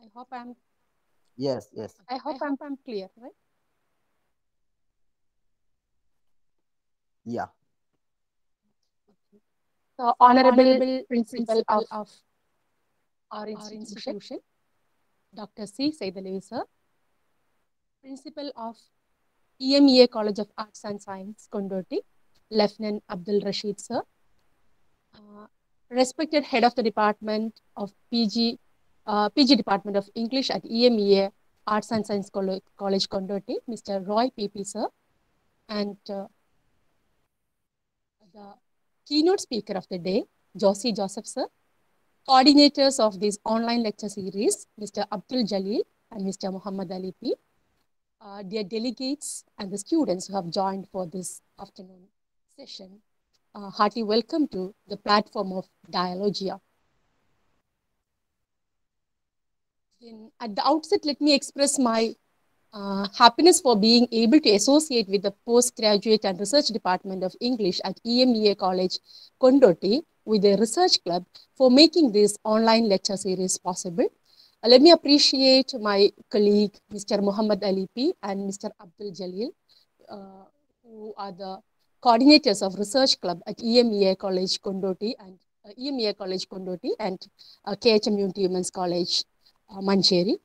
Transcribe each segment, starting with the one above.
I hope I'm Yes, yes. I hope, I hope I'm clear, right? Yeah. So, Honorable, Honorable Principal, of, of our institution, institution, Dr. C. Saidalevi, sir, Principal of EMEA College of Arts and Science, Kondotty, Lieutenant Abdul Rashid, sir, uh, respected Head of the Department of PG, uh, PG Department of English at EMEA Arts and Science College, College Kondotty, Mr. Roy PP, sir, and uh, the keynote speaker of the day, Josy Joseph, sir, coordinators of this online lecture series, Mr. Abdul Jalil and Mr. Muhammad Ali P, uh, dear delegates and the students who have joined for this afternoon session, uh, hearty welcome to the platform of Dialogia. At the outset, let me express my uh, happiness for being able to associate with the postgraduate and research department of English at EMEA College, Kondotty, with the research club for making this online lecture series possible. Uh, let me appreciate my colleague, Mr. Muhammad Ali P. and Mr. Abdul Jalil, uh, who are the coordinators of research club at EMEA College, Kondotty, and uh, EMEA College, Kondotty, and uh, KHM Unity Women's College, Manjeri.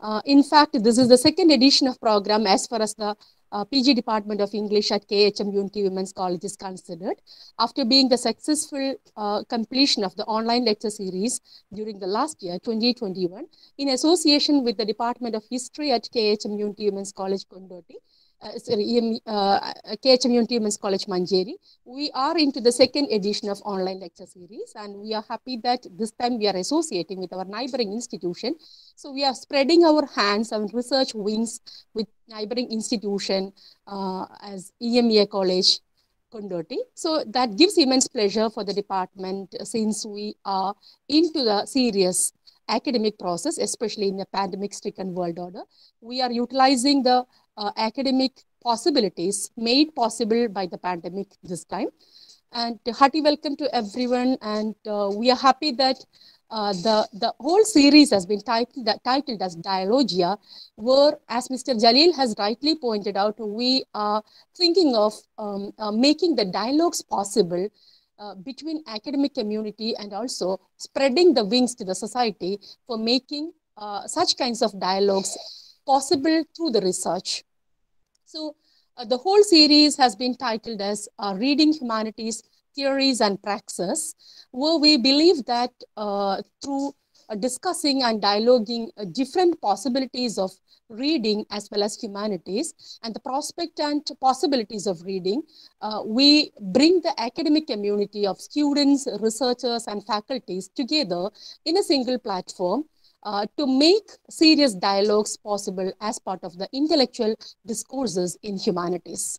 Uh, in fact, this is the second edition of program as far as the uh, PG Department of English at KHM Unity Women's College is considered. After being the successful uh, completion of the online lecture series during the last year, 2021, in association with the Department of History at KHM Unity Women's College, Kondotty, uh, sorry, uh, KHM Unity Women's College, Manjeri. We are into the second edition of online lecture series and we are happy that this time we are associating with our neighboring institution. So we are spreading our hands and research wings with neighboring institution uh, as EMEA College, Kondotty. So that gives immense pleasure for the department since we are into the serious academic process, especially in the pandemic-stricken world order. We are utilizing the uh, academic possibilities made possible by the pandemic this time. And hearty welcome to everyone. And uh, we are happy that uh, the, the whole series has been titled, titled as Dialogia, where, as Mr. Jalil has rightly pointed out, we are thinking of um, uh, making the dialogues possible uh, between academic community and also spreading the wings to the society for making uh, such kinds of dialogues possible through the research. So uh, the whole series has been titled as uh, Reading Humanities, Theories and Praxis, where we believe that uh, through uh, discussing and dialoguing uh, different possibilities of reading as well as humanities and the prospect and possibilities of reading, uh, we bring the academic community of students, researchers and faculties together in a single platform uh, to make serious dialogues possible as part of the intellectual discourses in humanities.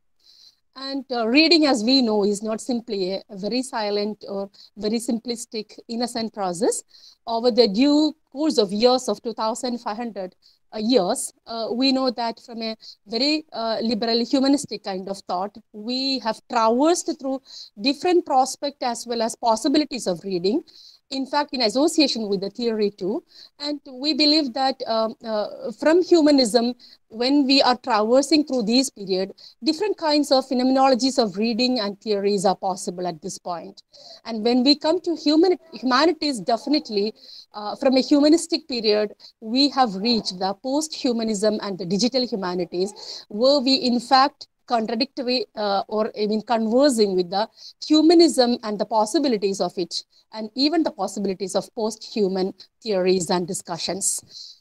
And uh, reading, as we know, is not simply a, very silent or very simplistic, innocent process. Over the due course of years of 2,500 uh, years, uh, we know that from a very uh, liberal humanistic kind of thought, we have traversed through different prospects as well as possibilities of reading in fact, in association with the theory too. And we believe that um, uh, from humanism, when we are traversing through this period, different kinds of phenomenologies of reading and theories are possible at this point. And when we come to human, humanities, definitely uh, from a humanistic period, we have reached the post-humanism and the digital humanities, where we in fact contradictory uh, or I mean conversing with the humanism and the possibilities of it and even the possibilities of post-human theories and discussions.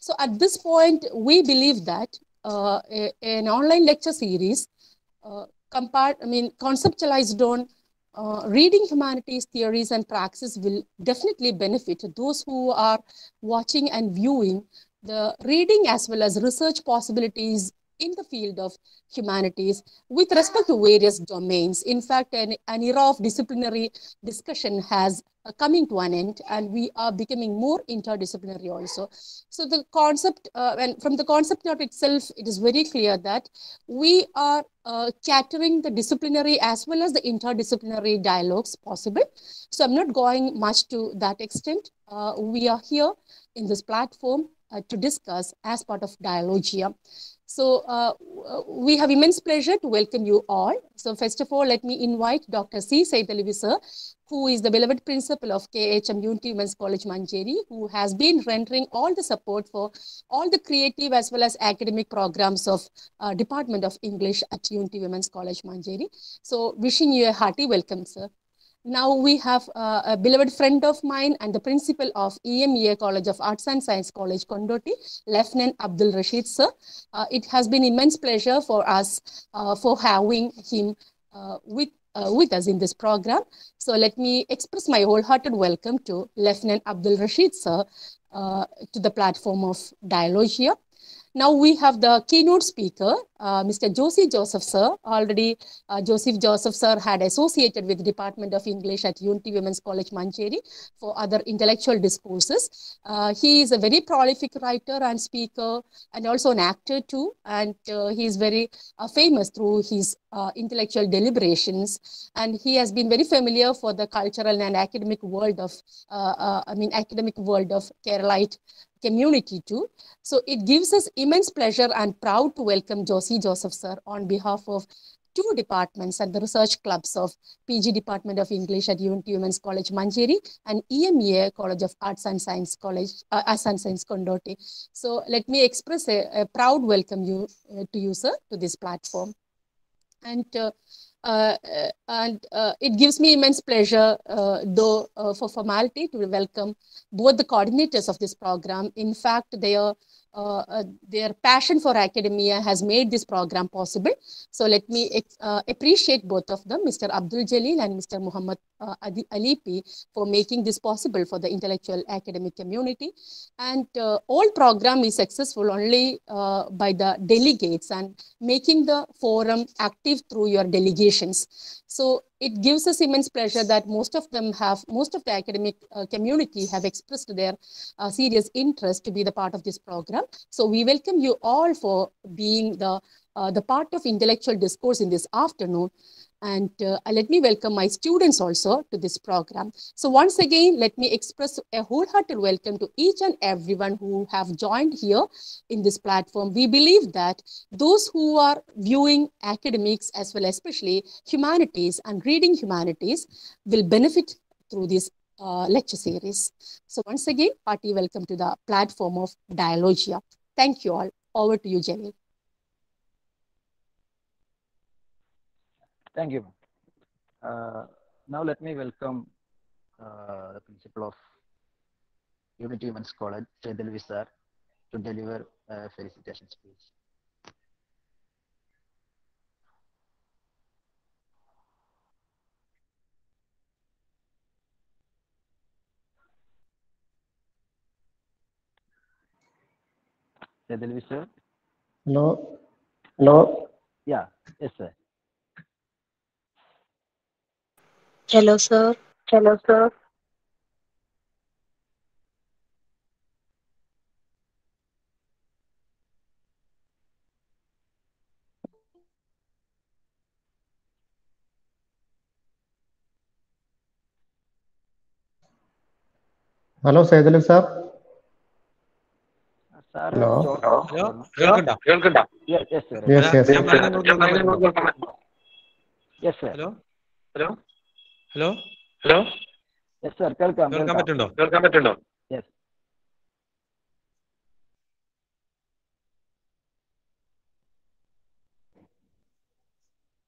So at this point, we believe that uh, a, an online lecture series uh, compared, I mean, conceptualized on uh, reading humanities theories and praxis will definitely benefit those who are watching and viewing the reading as well as research possibilities in the field of humanities with respect to various domains. In fact, an, an era of disciplinary discussion has uh, coming to an end and we are becoming more interdisciplinary also. So the concept, uh, and from the concept of itself, it is very clear that we are uh, catering the disciplinary as well as the interdisciplinary dialogues possible. So I'm not going much to that extent. Uh, we are here in this platform uh, to discuss as part of Dialogia. So uh, we have immense pleasure to welcome you all. So first of all, let me invite Dr. C. Saitalavi sir, who is the beloved principal of KHM Unity Women's College Manjeri, who has been rendering all the support for all the creative as well as academic programs of uh, Department of English at Unity Women's College Manjeri. So wishing you a hearty welcome, sir. Now we have uh, a beloved friend of mine and the principal of EMEA College of Arts and Science College, Kondotty, Lieutenant Abdul Rashid, sir. Uh, it has been immense pleasure for us uh, for having him uh, with uh, with us in this program. So let me express my wholehearted welcome to Lieutenant Abdul Rashid, sir, uh, to the platform of Dialogia. Now we have the keynote speaker, uh, Mr. Josy Joseph, sir. Already, uh, Joseph Joseph, sir, had associated with the Department of English at Unity Women's College, Manjeri for other intellectual discourses. Uh, he is a very prolific writer and speaker and also an actor too. And uh, he is very uh, famous through his uh, intellectual deliberations. And he has been very familiar for the cultural and academic world of, I mean, academic world of Keralite community too. So it gives us immense pleasure and proud to welcome Josy Joseph sir on behalf of two departments and the research clubs of PG Department of English at Unity Women's College Manjeri and EMEA College of Arts and Science College, uh, Arts and Science Kondotty. So let me express a, a proud welcome you uh, to you, sir, to this platform. And uh, uh, and uh, it gives me immense pleasure, uh, though, for formality, to welcome both the coordinators of this program. In fact, their Uh, uh, their passion for academia has made this program possible. So let me uh, appreciate both of them, Mr. Abdul Jalil and Mr. Muhammad Ali P, for making this possible for the intellectual academic community. And all program is successful only by the delegates and making the forum active through your delegations. So it gives us immense pleasure that most of them have, most of the academic uh, community have expressed their uh, serious interest to be the part of this program. So we welcome you all for being the, uh, the part of intellectual discourse in this afternoon. And uh, let me welcome my students also to this program. So once again, let me express a wholehearted welcome to each and everyone who have joined here in this platform. We believe that those who are viewing academics as well, especially humanities and reading humanities will benefit through this uh, lecture series. So once again, party welcome to the platform of Dialogia. Thank you all. Over to you, Jenny. Thank you. Uh, now let me welcome uh, the principal of Unity Women's College, Chedalvi sir, to deliver a felicitation speech. Chedalvi sir? Hello. Hello. Yeah, yes sir. Hello, sir. Hello, sir. Hello Saidali sir Sir, Hello. George- hello കേൾക്കണ്ട കേൾക്കണ്ട Yes, yes sir. Yes, yes, ഞാൻ yes. പറയുന്നത് കേൾക്കുന്നുണ്ടോ? Yes sir. Hello hello Hello? Hello? Yes sir കേൾക്കാം കേൾക്കാൻ കേൾക്കാം. പറ്റുണ്ടോ കേൾക്കാൻ പറ്റുണ്ടോ Yes.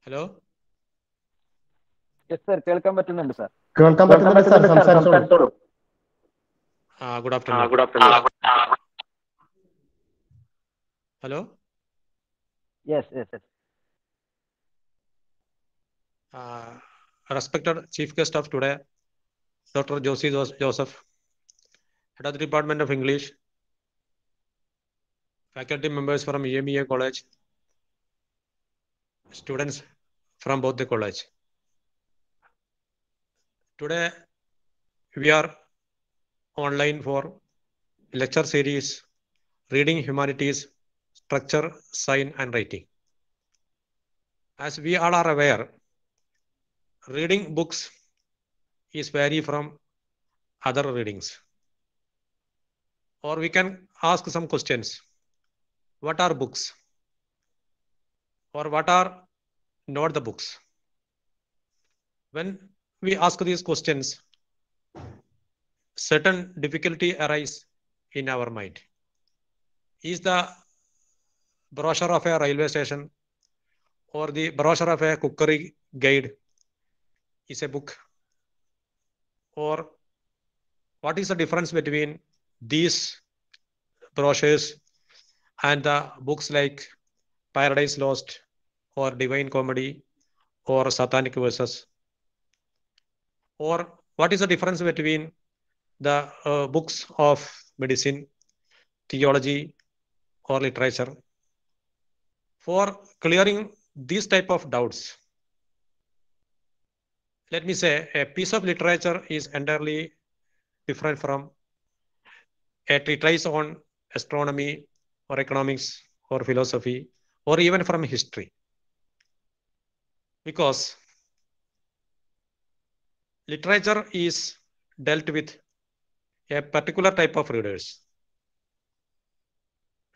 ഹലോ? യെസ് സർ കേൾക്കാൻ പറ്റുന്നുണ്ട് സർ കേൾക്കാൻ പറ്റുന്നുണ്ട് സാർ സംസാരിച്ചോളൂ. ആ good ah afternoon good afternoon hello? Yes yes yes respected respected chief guest of today, Dr. Josy Joseph, head of the Department of English, faculty members from EMEA College, students from both the college. Today, we are online for lecture series, Reading Humanities, Structure, Sign and Writing. As we all are aware, reading books is vary from other readings or we can ask some questions. What are books? Or what are not the books? When we ask these questions, certain difficulty arise in our mind. Is the brochure of a railway station or the brochure of a cookery guide is a book? Or what is the difference between these brochures and the books like Paradise Lost or Divine Comedy or Satanic Verses? Or what is the difference between the uh, books of medicine, theology, or literature? For clearing these type of doubts, let me say a piece of literature is entirely different from a treatise on astronomy or economics or philosophy or even from history. Because literature is dealt with a particular type of readers.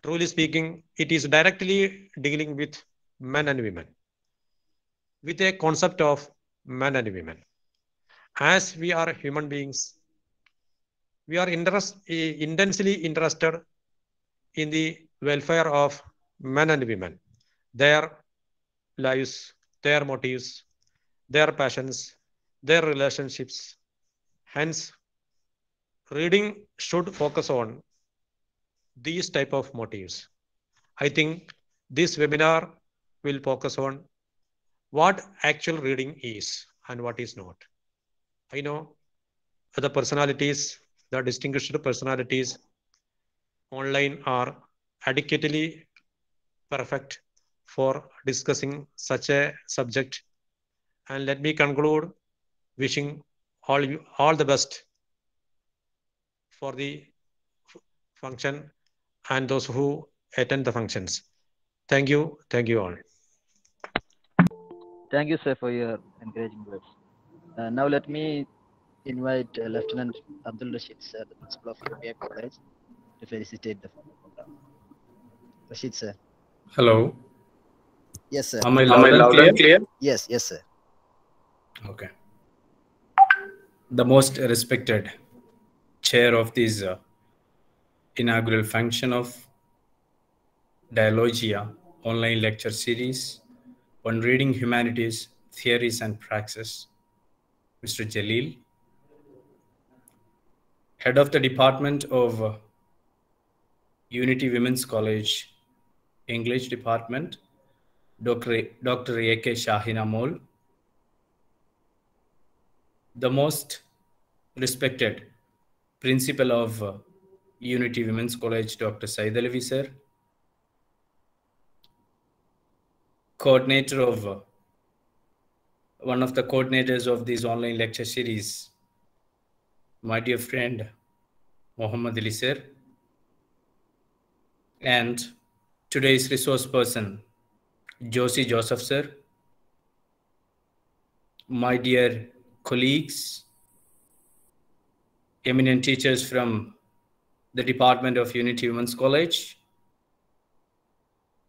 Truly speaking, it is directly dealing with men and women with a concept of men and women. As we are human beings, we are interest, eh, intensely interested in the welfare of men and women, their lives, their motives, their passions, their relationships. Hence, reading should focus on these type of motives. I think this webinar will focus on what actual reading is and what is not. I know the personalities, the distinguished personalities online are adequately perfect for discussing such a subject. And let me conclude wishing all you all the best for the function and those who attend the functions. Thank you. Thank you all. Thank you, sir, for your encouraging words. Uh, now let me invite uh, Lieutenant Abdul Rashid, sir, the principal of UPA College, to felicitate the program. Rashid, sir. Hello. Yes, sir. Am I loud, and clear? Yes, yes, sir. Okay. The most respected chair of this uh, inaugural function of Dialogia online lecture series on reading humanities, theories, and praxis, Mr. Jalil, head of the Department of Unity Women's College, English Department, Dr. Dr. A.K. Shahina Mol, the most respected principal of Unity Women's College, Dr. Said Alavi sir, coordinator of uh, one of the coordinators of this online lecture series, my dear friend Muhammad Ali sir, and today's resource person, Josy Joseph sir, my dear colleagues, eminent teachers from the Department of Unity Women's College,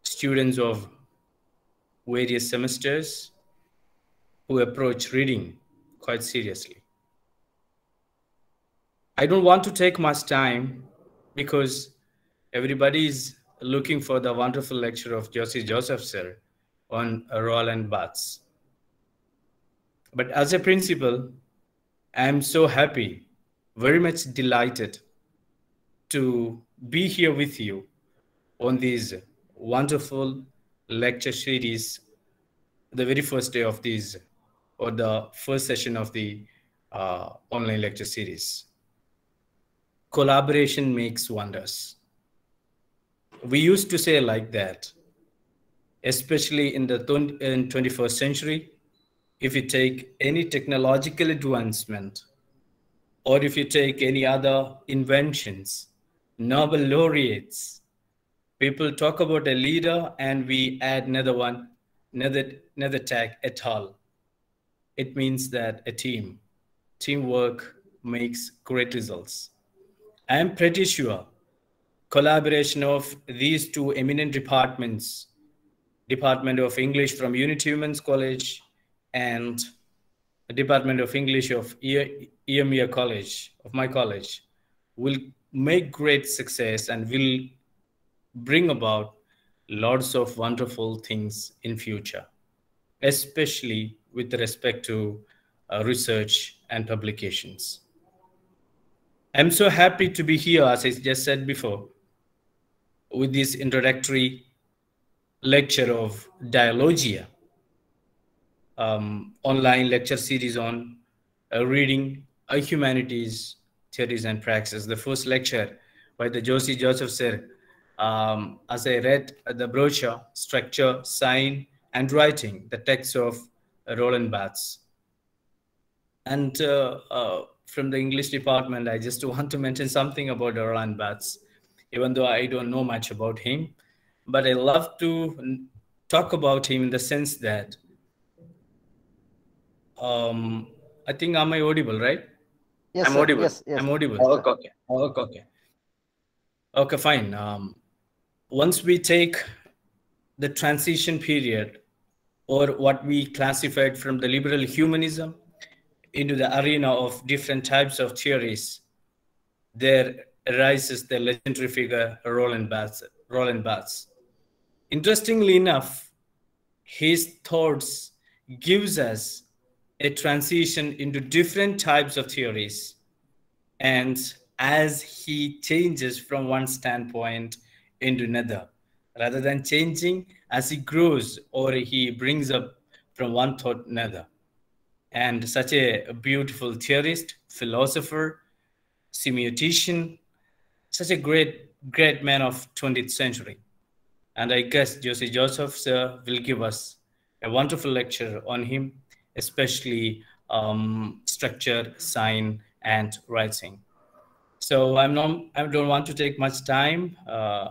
students of various semesters who approach reading quite seriously. I don't want to take much time because everybody is looking for the wonderful lecture of Josy Joseph sir on Roland Barthes. But as a principal, I am so happy, very much delighted to be here with you on this wonderful lecture series, the very first day of this, or the first session of the uh, online lecture series. Collaboration makes wonders. We used to say like that, especially in the 21st century, if you take any technological advancement, or if you take any other inventions, Nobel laureates, people talk about a leader and we add another one, another, another tag at all. It means that a team, teamwork makes great results. I am pretty sure collaboration of these two eminent departments, Department of English from Unity Women's College and Department of English of EMEA College, of my college, will make great success and will bring about lots of wonderful things in future, especially with respect to uh, research and publications. I'm so happy to be here, as I just said before, with this introductory lecture of Dialogia, um, online lecture series on uh, reading uh, humanities, theories and praxis. The first lecture by the Josy Joseph sir, um, as I read the brochure, structure, sign, and writing, the text of Roland Barthes. And uh, uh, from the English department, I just want to mention something about Roland Barthes, even though I don't know much about him. But I love to talk about him in the sense that um, I think I'm I audible, right? Yes, I'm sir. audible. Yes, yes. I'm audible. Yes, okay, okay, okay, okay. Okay, fine. Um, once we take the transition period, or what we classified from the liberal humanism into the arena of different types of theories, there arises the legendary figure Roland Barthes. Roland Barthes. Interestingly enough, his thoughts gives us a transition into different types of theories. And as he changes from one standpoint into another, rather than changing as he grows or he brings up from one thought another. And such a beautiful theorist, philosopher, semiotician, such a great, great man of 20th century. And I guess Josy Joseph sir will give us a wonderful lecture on him, especially um, structure, sign, and writing. So I'm not, I don't want to take much time. Uh,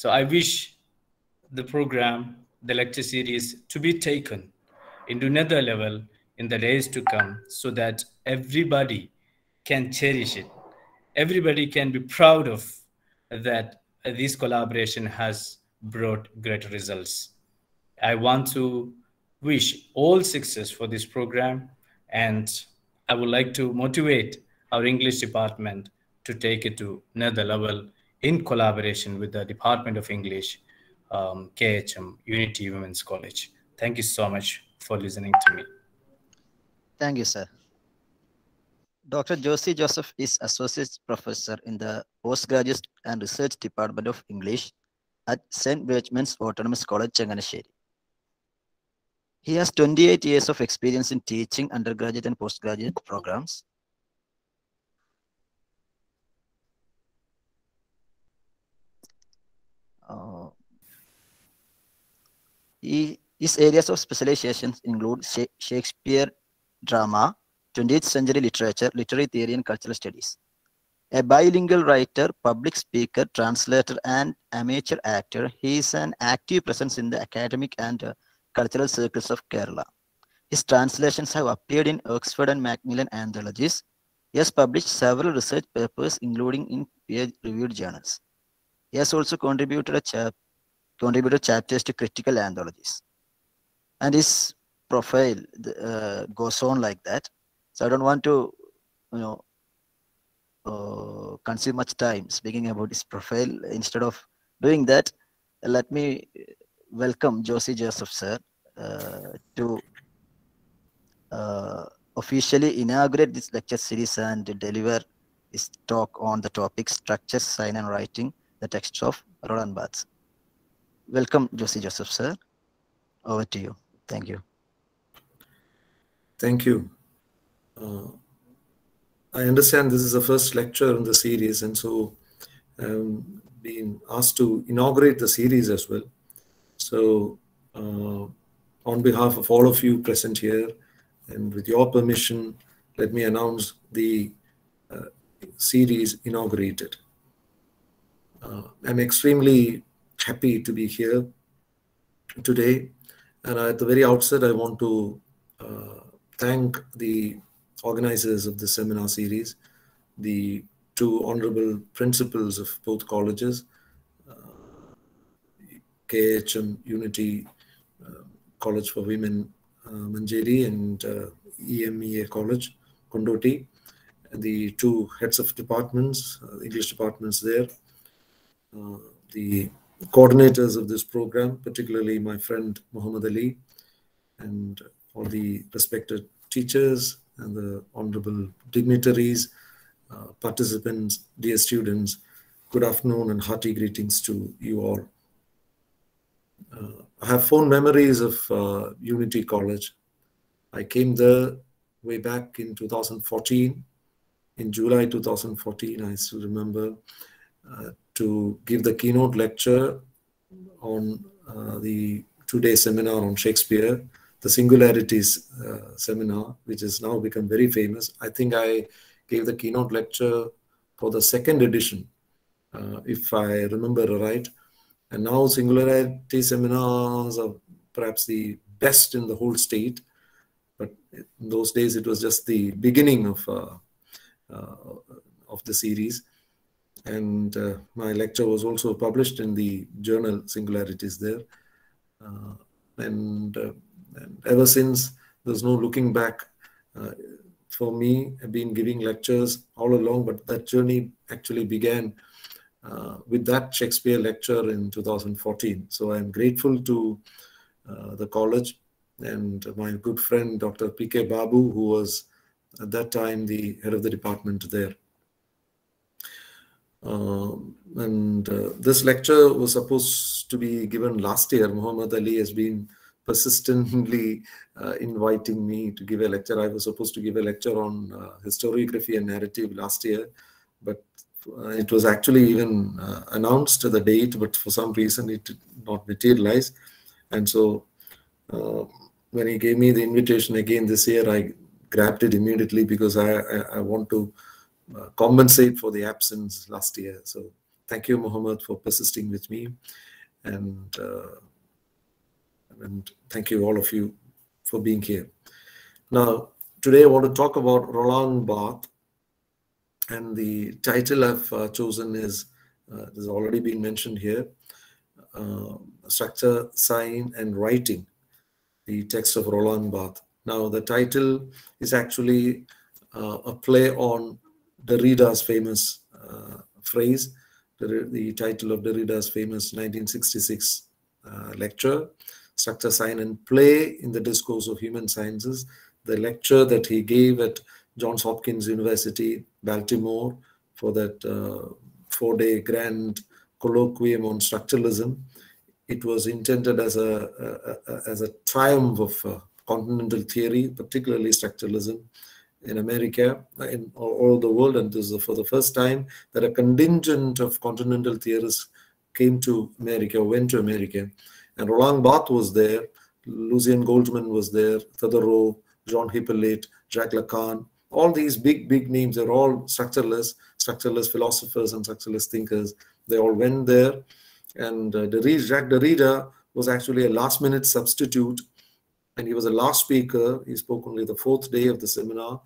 so I wish the program, the lecture series to be taken into another level in the days to come so that everybody can cherish it. Everybody can be proud of that this collaboration has brought great results. I want to wish all success for this program and I would like to motivate our English department to take it to another level in collaboration with the Department of English, um, KHM, Unity Women's College. Thank you so much for listening to me. Thank you, sir. Dr. Josy Joseph is Associate Professor in the Postgraduate and Research Department of English at St. Berchmans Autonomous College, Changanassery. He has 28 years of experience in teaching undergraduate and postgraduate programs. His areas of specializations include Shakespeare drama, 20th century literature, literary theory, and cultural studies. A bilingual writer, public speaker, translator, and amateur actor, he is an active presence in the academic and uh, cultural circles of Kerala. His translations have appeared in Oxford and Macmillan anthologies. He has published several research papers, including in peer-reviewed journals. He has also contributed a chap contributed chapters to critical anthologies. And his profile uh, goes on like that. So I don't want to, you know, uh, consume much time speaking about his profile. Instead of doing that, let me welcome Josy Joseph sir uh, to uh, officially inaugurate this lecture series and deliver his talk on the topic structure, sign and writing, the text of Roland Barthes. Welcome, Josy Joseph sir. Over to you. Thank you. Thank you. Uh, I understand this is the first lecture in the series, and so I'm being asked to inaugurate the series as well. So, uh, on behalf of all of you present here, and with your permission, let me announce the uh, series inaugurated. Uh, I'm extremely happy to be here today, and at the very outset, I want to uh, thank the organizers of the seminar series, the two honorable principals of both colleges, uh, KHM Unity uh, College for Women, uh, Manjeri, and uh, EMEA College, Kondotty, and the two heads of departments, uh, English departments there, the coordinators of this program, particularly my friend Muhammad Ali, and all the respected teachers and the honorable dignitaries, uh, participants, dear students, good afternoon and hearty greetings to you all. Uh, I have fond memories of uh, Unity College. I came there way back in 2014. In July 2014, I still remember, uh, to give the keynote lecture on uh, the two-day seminar on Shakespeare, the Singularities uh, seminar, which has now become very famous. I think I gave the keynote lecture for the second edition, uh, if I remember right. And now Singularity seminars are perhaps the best in the whole state. But in those days, it was just the beginning of uh, uh, of the series. And uh, my lecture was also published in the journal Singularities there. Uh, and, uh, and, ever since, there's no looking back. Uh, for me, I've been giving lectures all along, but that journey actually began uh, with that Shakespeare lecture in 2014. So I'm grateful to uh, the college and my good friend, Dr. P.K. Babu, who was at that time the head of the department there. Um, and uh, this lecture was supposed to be given last year. Muhammad Ali has been persistently uh, inviting me to give a lecture. I was supposed to give a lecture on uh, historiography and narrative last year, but uh, it was actually even uh, announced the date, but for some reason it did not materialize. And so uh, when he gave me the invitation again this year, I grabbed it immediately because I, I, I want to compensate for the absence last year. So thank you, Muhammad, for persisting with me. And, uh, and thank you, all of you, for being here. Now, today I want to talk about Roland Barthes. And the title I've uh, chosen is, uh, has already been mentioned here, uh, Structure, Sign, and Writing, the text of Roland Barthes. Now, the title is actually uh, a play on Derrida's famous uh, phrase, the, the, title of Derrida's famous 1966 uh, lecture, Structure, Sign, and Play in the Discourse of Human Sciences, the lecture that he gave at Johns Hopkins University, Baltimore, for that uh, four-day grand colloquium on structuralism. It was intended as a, a, a as a triumph of uh, continental theory, particularly structuralism, in America, in all, the world, and this is for the first time that a contingent of continental theorists came to America, went to America, and Roland Barthes was there, Lucien Goldmann was there, Theodore Jean Hyppolite, Jacques Lacan, all these big, big names, they're all structuralists, structuralist philosophers and structuralist thinkers. They all went there, and uh, Derrida, Jacques Derrida was actually a last-minute substitute and he was the last speaker. He spoke only the fourth day of the seminar,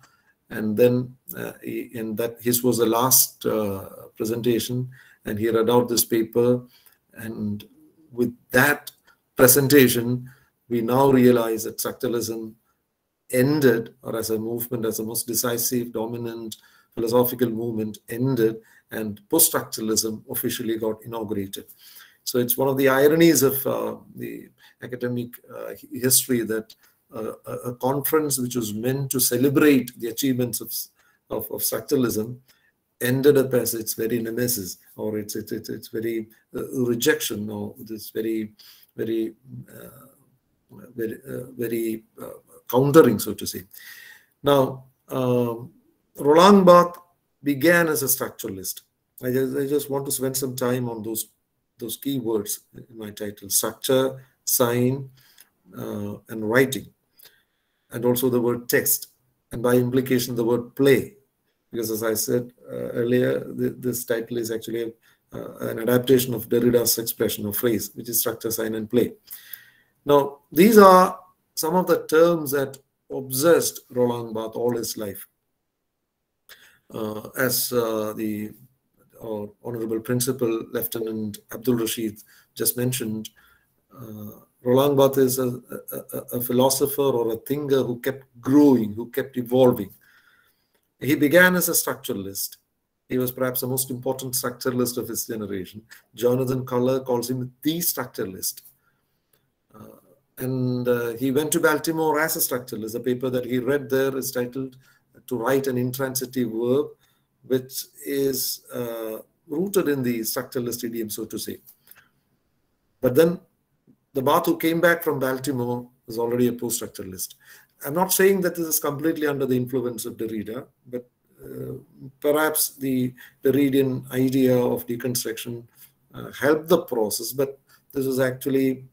and then uh, he, in that his was the last uh, presentation, and he read out this paper, and with that presentation, we now realize that structuralism ended, or as a movement, as the most decisive, dominant philosophical movement ended, and post-structuralism officially got inaugurated. So it's one of the ironies of uh, the academic uh, history that uh, a conference which was meant to celebrate the achievements of, of, of structuralism ended up as its very nemesis or its its, its, its very uh, rejection or this very very very very countering so to say. Now um, roland barthes began as a structuralist. I just, I just want to spend some time on those those key words in my title structure sign uh, and writing and also the word text and by implication the word play because as i said uh, earlier th this title is actually uh, an adaptation of derrida's expression or phrase which is structure sign and play. Now these are some of the terms that obsessed roland barthes all his life. Uh, as uh, the uh, Honorable Principal Lieutenant Abdul Rashid just mentioned, Roland Barthes is a, a, a, philosopher or a thinker who kept growing, who kept evolving. He began as a structuralist. He was perhaps the most important structuralist of his generation. Jonathan Culler calls him the structuralist. Uh, and uh, he went to Baltimore as a structuralist. The paper that he read there is titled To Write an Intransitive Verb, which is uh, rooted in the structuralist idiom, so to say. But then the Barthes who came back from Baltimore was already a post-structuralist. I'm not saying that this is completely under the influence of Derrida, but uh, perhaps the Derridian idea of deconstruction uh, helped the process, but this was actually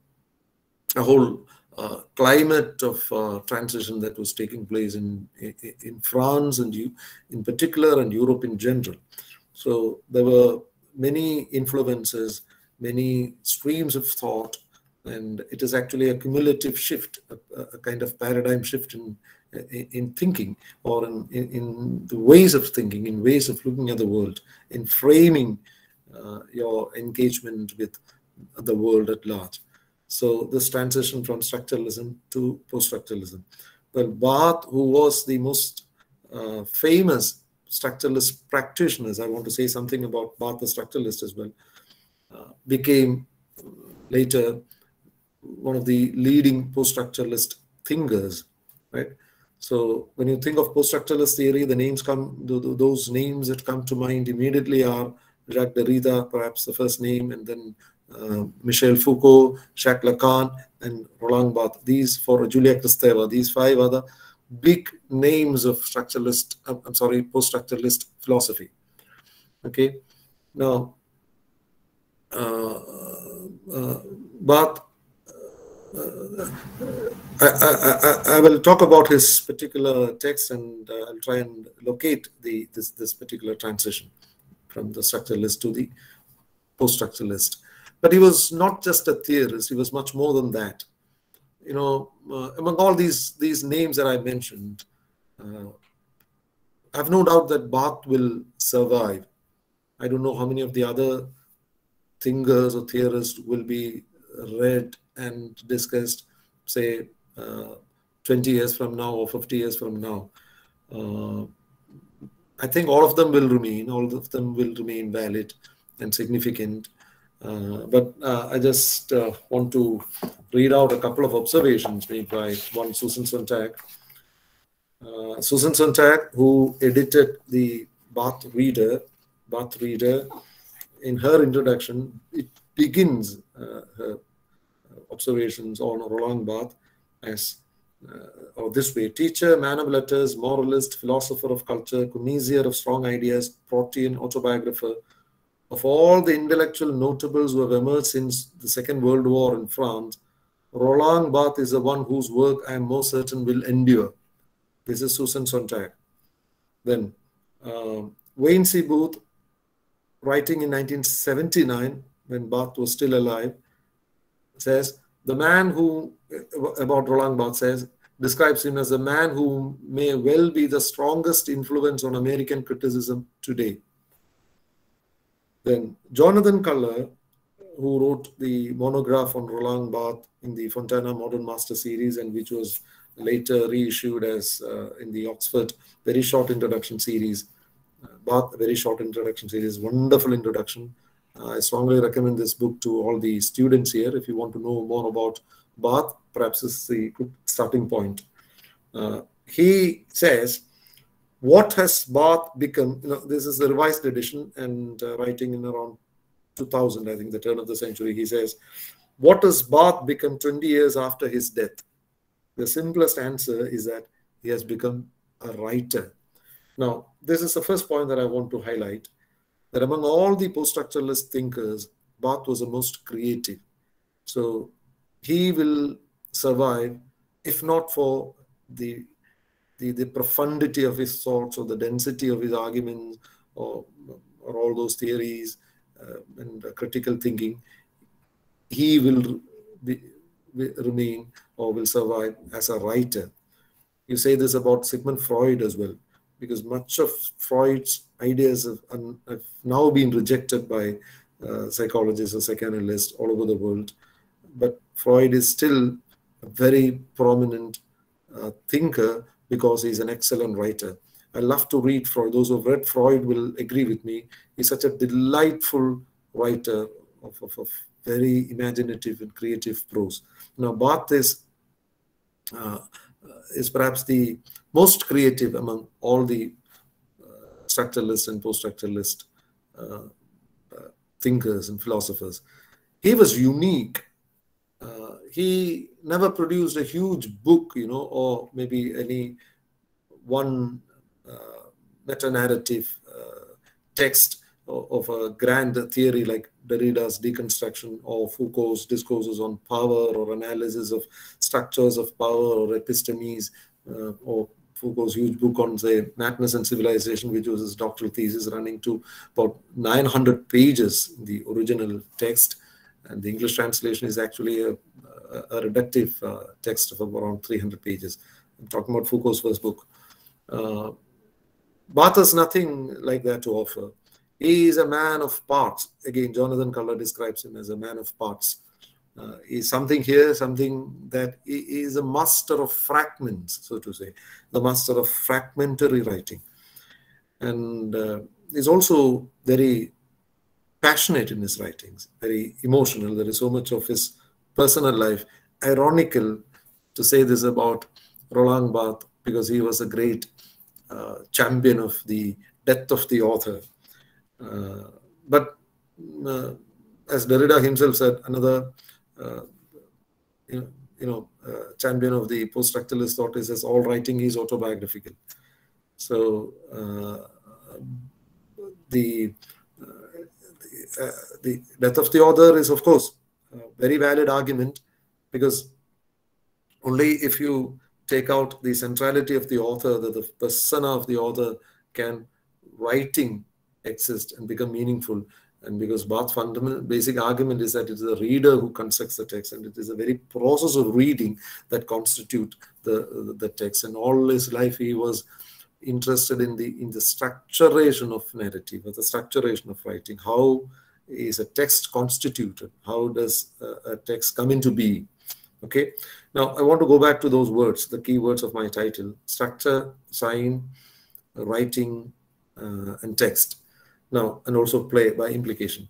a whole uh, climate of uh, transition that was taking place in, in, in France and you, in particular and Europe in general. So there were many influences, many streams of thought and it is actually a cumulative shift, a, a kind of paradigm shift in, in, in thinking or in, in, the ways of thinking, in ways of looking at the world, in framing uh, your engagement with the world at large. So this transition from structuralism to post-structuralism. Well, Barthes, who was the most uh, famous structuralist practitioners, I want to say something about Barthes the structuralist as well, uh, became later one of the leading post-structuralist thinkers, right? So when you think of post-structuralist theory, the names come, those names that come to mind immediately are Jacques Derrida, perhaps the first name, and then uh, Michel Foucault, Jacques Lacan, and Roland Barthes. These for Julia Kristeva, these five are the big names of structuralist, uh, I'm sorry, post-structuralist philosophy. Okay, now, uh, uh, Barthes I, I, I, will talk about his particular text and uh, I'll try and locate the this, this particular transition from the structuralist to the post-structuralist. But he was not just a theorist, he was much more than that. You know, uh, among all these, these names that I mentioned, uh, I have no doubt that Barthes will survive. I don't know how many of the other thinkers or theorists will be read and discussed, say, uh, 20 years from now or 50 years from now. Uh, I think all of them will remain, all of them will remain valid and significant. Uh, but uh, I just uh, want to read out a couple of observations made by one Susan Sontag. Uh, Susan Sontag, who edited the Barthes Reader, Barthes Reader, in her introduction, it begins her observations on Roland Barthes as uh, or this way teacher, man of letters, moralist, philosopher of culture, connoisseur of strong ideas, Protean autobiographer, of all the intellectual notables who have emerged since the Second World War in France, Roland Barthes is the one whose work I am most certain will endure. This is Susan Sontag. Then uh, Wayne C. Booth, writing in 1979 when Barthes was still alive, says the man who, about Roland Barthes says, describes him as a man who may well be the strongest influence on American criticism today. Then Jonathan Culler, who wrote the monograph on Roland Barthes in the Fontana Modern Master series and which was later reissued as uh, in the Oxford very short introduction series. Uh, very short introduction series, wonderful introduction. I strongly recommend this book to all the students here. If you want to know more about Barthes, perhaps this is the starting point. Uh, he says, what has Barthes become? You know, this is a revised edition and uh, writing in around 2000, I think, the turn of the century. He says, what has Barthes become 20 years after his death? The simplest answer is that he has become a writer. Now, this is the first point that I want to highlight that among all the post-structuralist thinkers, Barthes was the most creative. So he will survive, if not for the, the, the profundity of his thoughts or the density of his arguments or, or all those theories uh, and uh, critical thinking, he will be, remain or will survive as a writer. You say this about Sigmund Freud as well. Because much of Freud's ideas have, have now been rejected by uh, psychologists or psychoanalysts all over the world. But Freud is still a very prominent uh, thinker because he's an excellent writer. I love to read Freud. Those who've read Freud will agree with me. He's such a delightful writer of, of, of very imaginative and creative prose. Now, Barthes is, uh, is perhaps the most creative among all the uh, structuralist and post-structuralist uh, uh, thinkers and philosophers. He was unique. Uh, he never produced a huge book, you know, or maybe any one uh, meta-narrative uh, text of a grand theory like Derrida's deconstruction or Foucault's discourses on power or analysis of structures of power or epistemes uh, or Foucault's huge book on, say, madness and civilization, which was his doctoral thesis running to about 900 pages in the original text. And the English translation is actually a, a reductive uh, text of around 300 pages. I'm talking about Foucault's first book. Uh, Barthes has nothing like that to offer. He is a man of parts. Again, Jonathan Culler describes him as a man of parts. Uh, is something here, something that is a master of fragments, so to say, the master of fragmentary writing. And uh, is also very passionate in his writings, very emotional. There is so much of his personal life. Ironical to say this about Roland Barthes because he was a great uh, champion of the death of the author. Uh, but uh, as Derrida himself said, another you know, you know uh, champion of the post-structuralist thought is as all writing is autobiographical. So uh, the, the, the death of the author is of course a very valid argument because only if you take out the centrality of the author, that the persona of the author can writing exist and become meaningful. And because Barthes's fundamental basic argument is that it is the reader who constructs the text, and it is the very process of reading that constitute the, the text. And all his life he was interested in the in the structuration of narrative, or the structuration of writing. How is a text constituted? How does a, a text come into being? Okay. Now I want to go back to those words, the key words of my title: structure, sign, writing, uh, and text now and also play by implication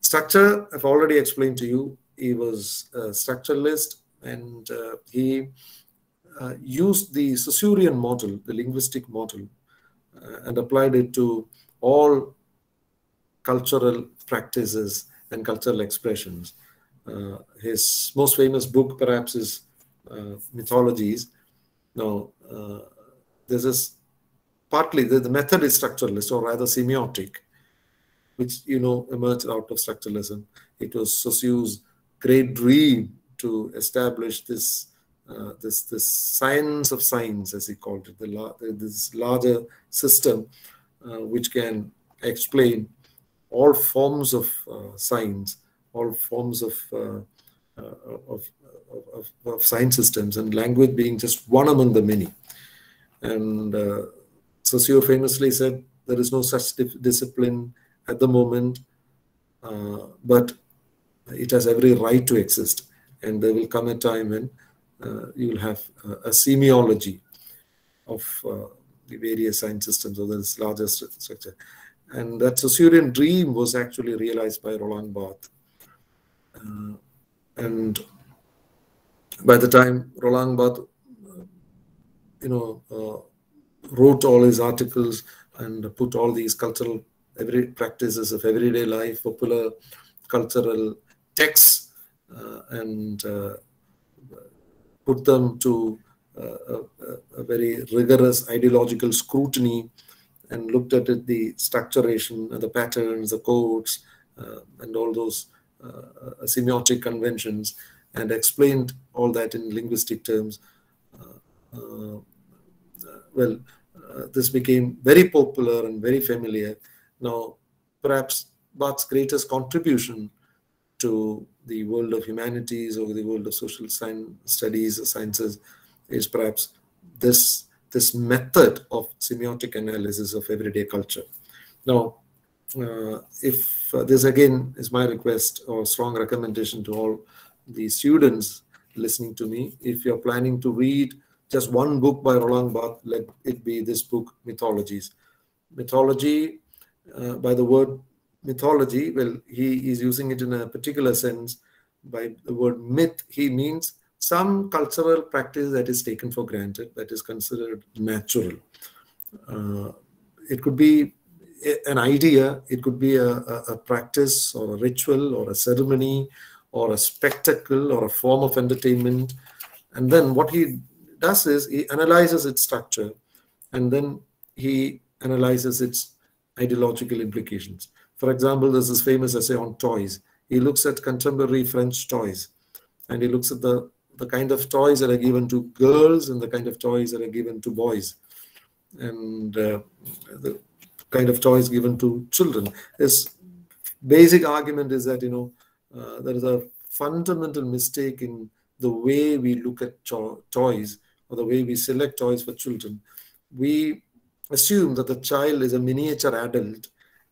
structure i've already explained to you he was a structuralist and uh, he uh, used the Saussurean model, the linguistic model, uh, and applied it to all cultural practices and cultural expressions. Uh, his most famous book, perhaps, is uh, Mythologies. Now, uh, this is partly the, the method is structuralist or rather semiotic which you know emerged out of structuralism. It was Saussure's great dream to establish this uh, this this science of signs, as he called it, the this larger system uh, which can explain all forms of uh, signs, all forms of, uh, uh, of, of, of, sign systems, and language being just one among the many. And uh, Saussure famously said, there is no such discipline at the moment, uh, but it has every right to exist. And there will come a time when uh, you will have a semiology of uh, the various sign systems of this larger structure. And that Saussurean dream was actually realized by Roland Barthes. Uh, and by the time Roland Barthes, uh, you know, wrote all his articles and put all these cultural every practices of everyday life, popular cultural texts, uh, and uh, put them to uh, a, a, very rigorous ideological scrutiny and looked at it, the structuration and the patterns, the codes, uh, and all those uh, semiotic conventions, and explained all that in linguistic terms. Uh, well, this became very popular and very familiar now, perhaps Barthes's greatest contribution to the world of humanities or the world of social science studies or sciences is perhaps this this method of semiotic analysis of everyday culture. Now, uh, if uh, this again is my request or strong recommendation to all the students listening to me, if you're planning to read just one book by Roland Barthes, let it be this book, Mythologies. Mythology, uh, by the word mythology, well, he is using it in a particular sense. By the word myth, he means some cultural practice that is taken for granted, that is considered natural. Uh, it could be an idea, it could be a, a, a, practice or a ritual or a ceremony or a spectacle or a form of entertainment. And then what he does is he analyzes its structure and then he analyzes its ideological implications. For example, there's this famous essay on toys. He looks at contemporary French toys and he looks at the, the kind of toys that are given to girls and the kind of toys that are given to boys. And uh, the kind of toys given to children. His basic argument is that, you know, uh, there is a fundamental mistake in the way we look at toys or the way we select toys for children. We assume that the child is a miniature adult,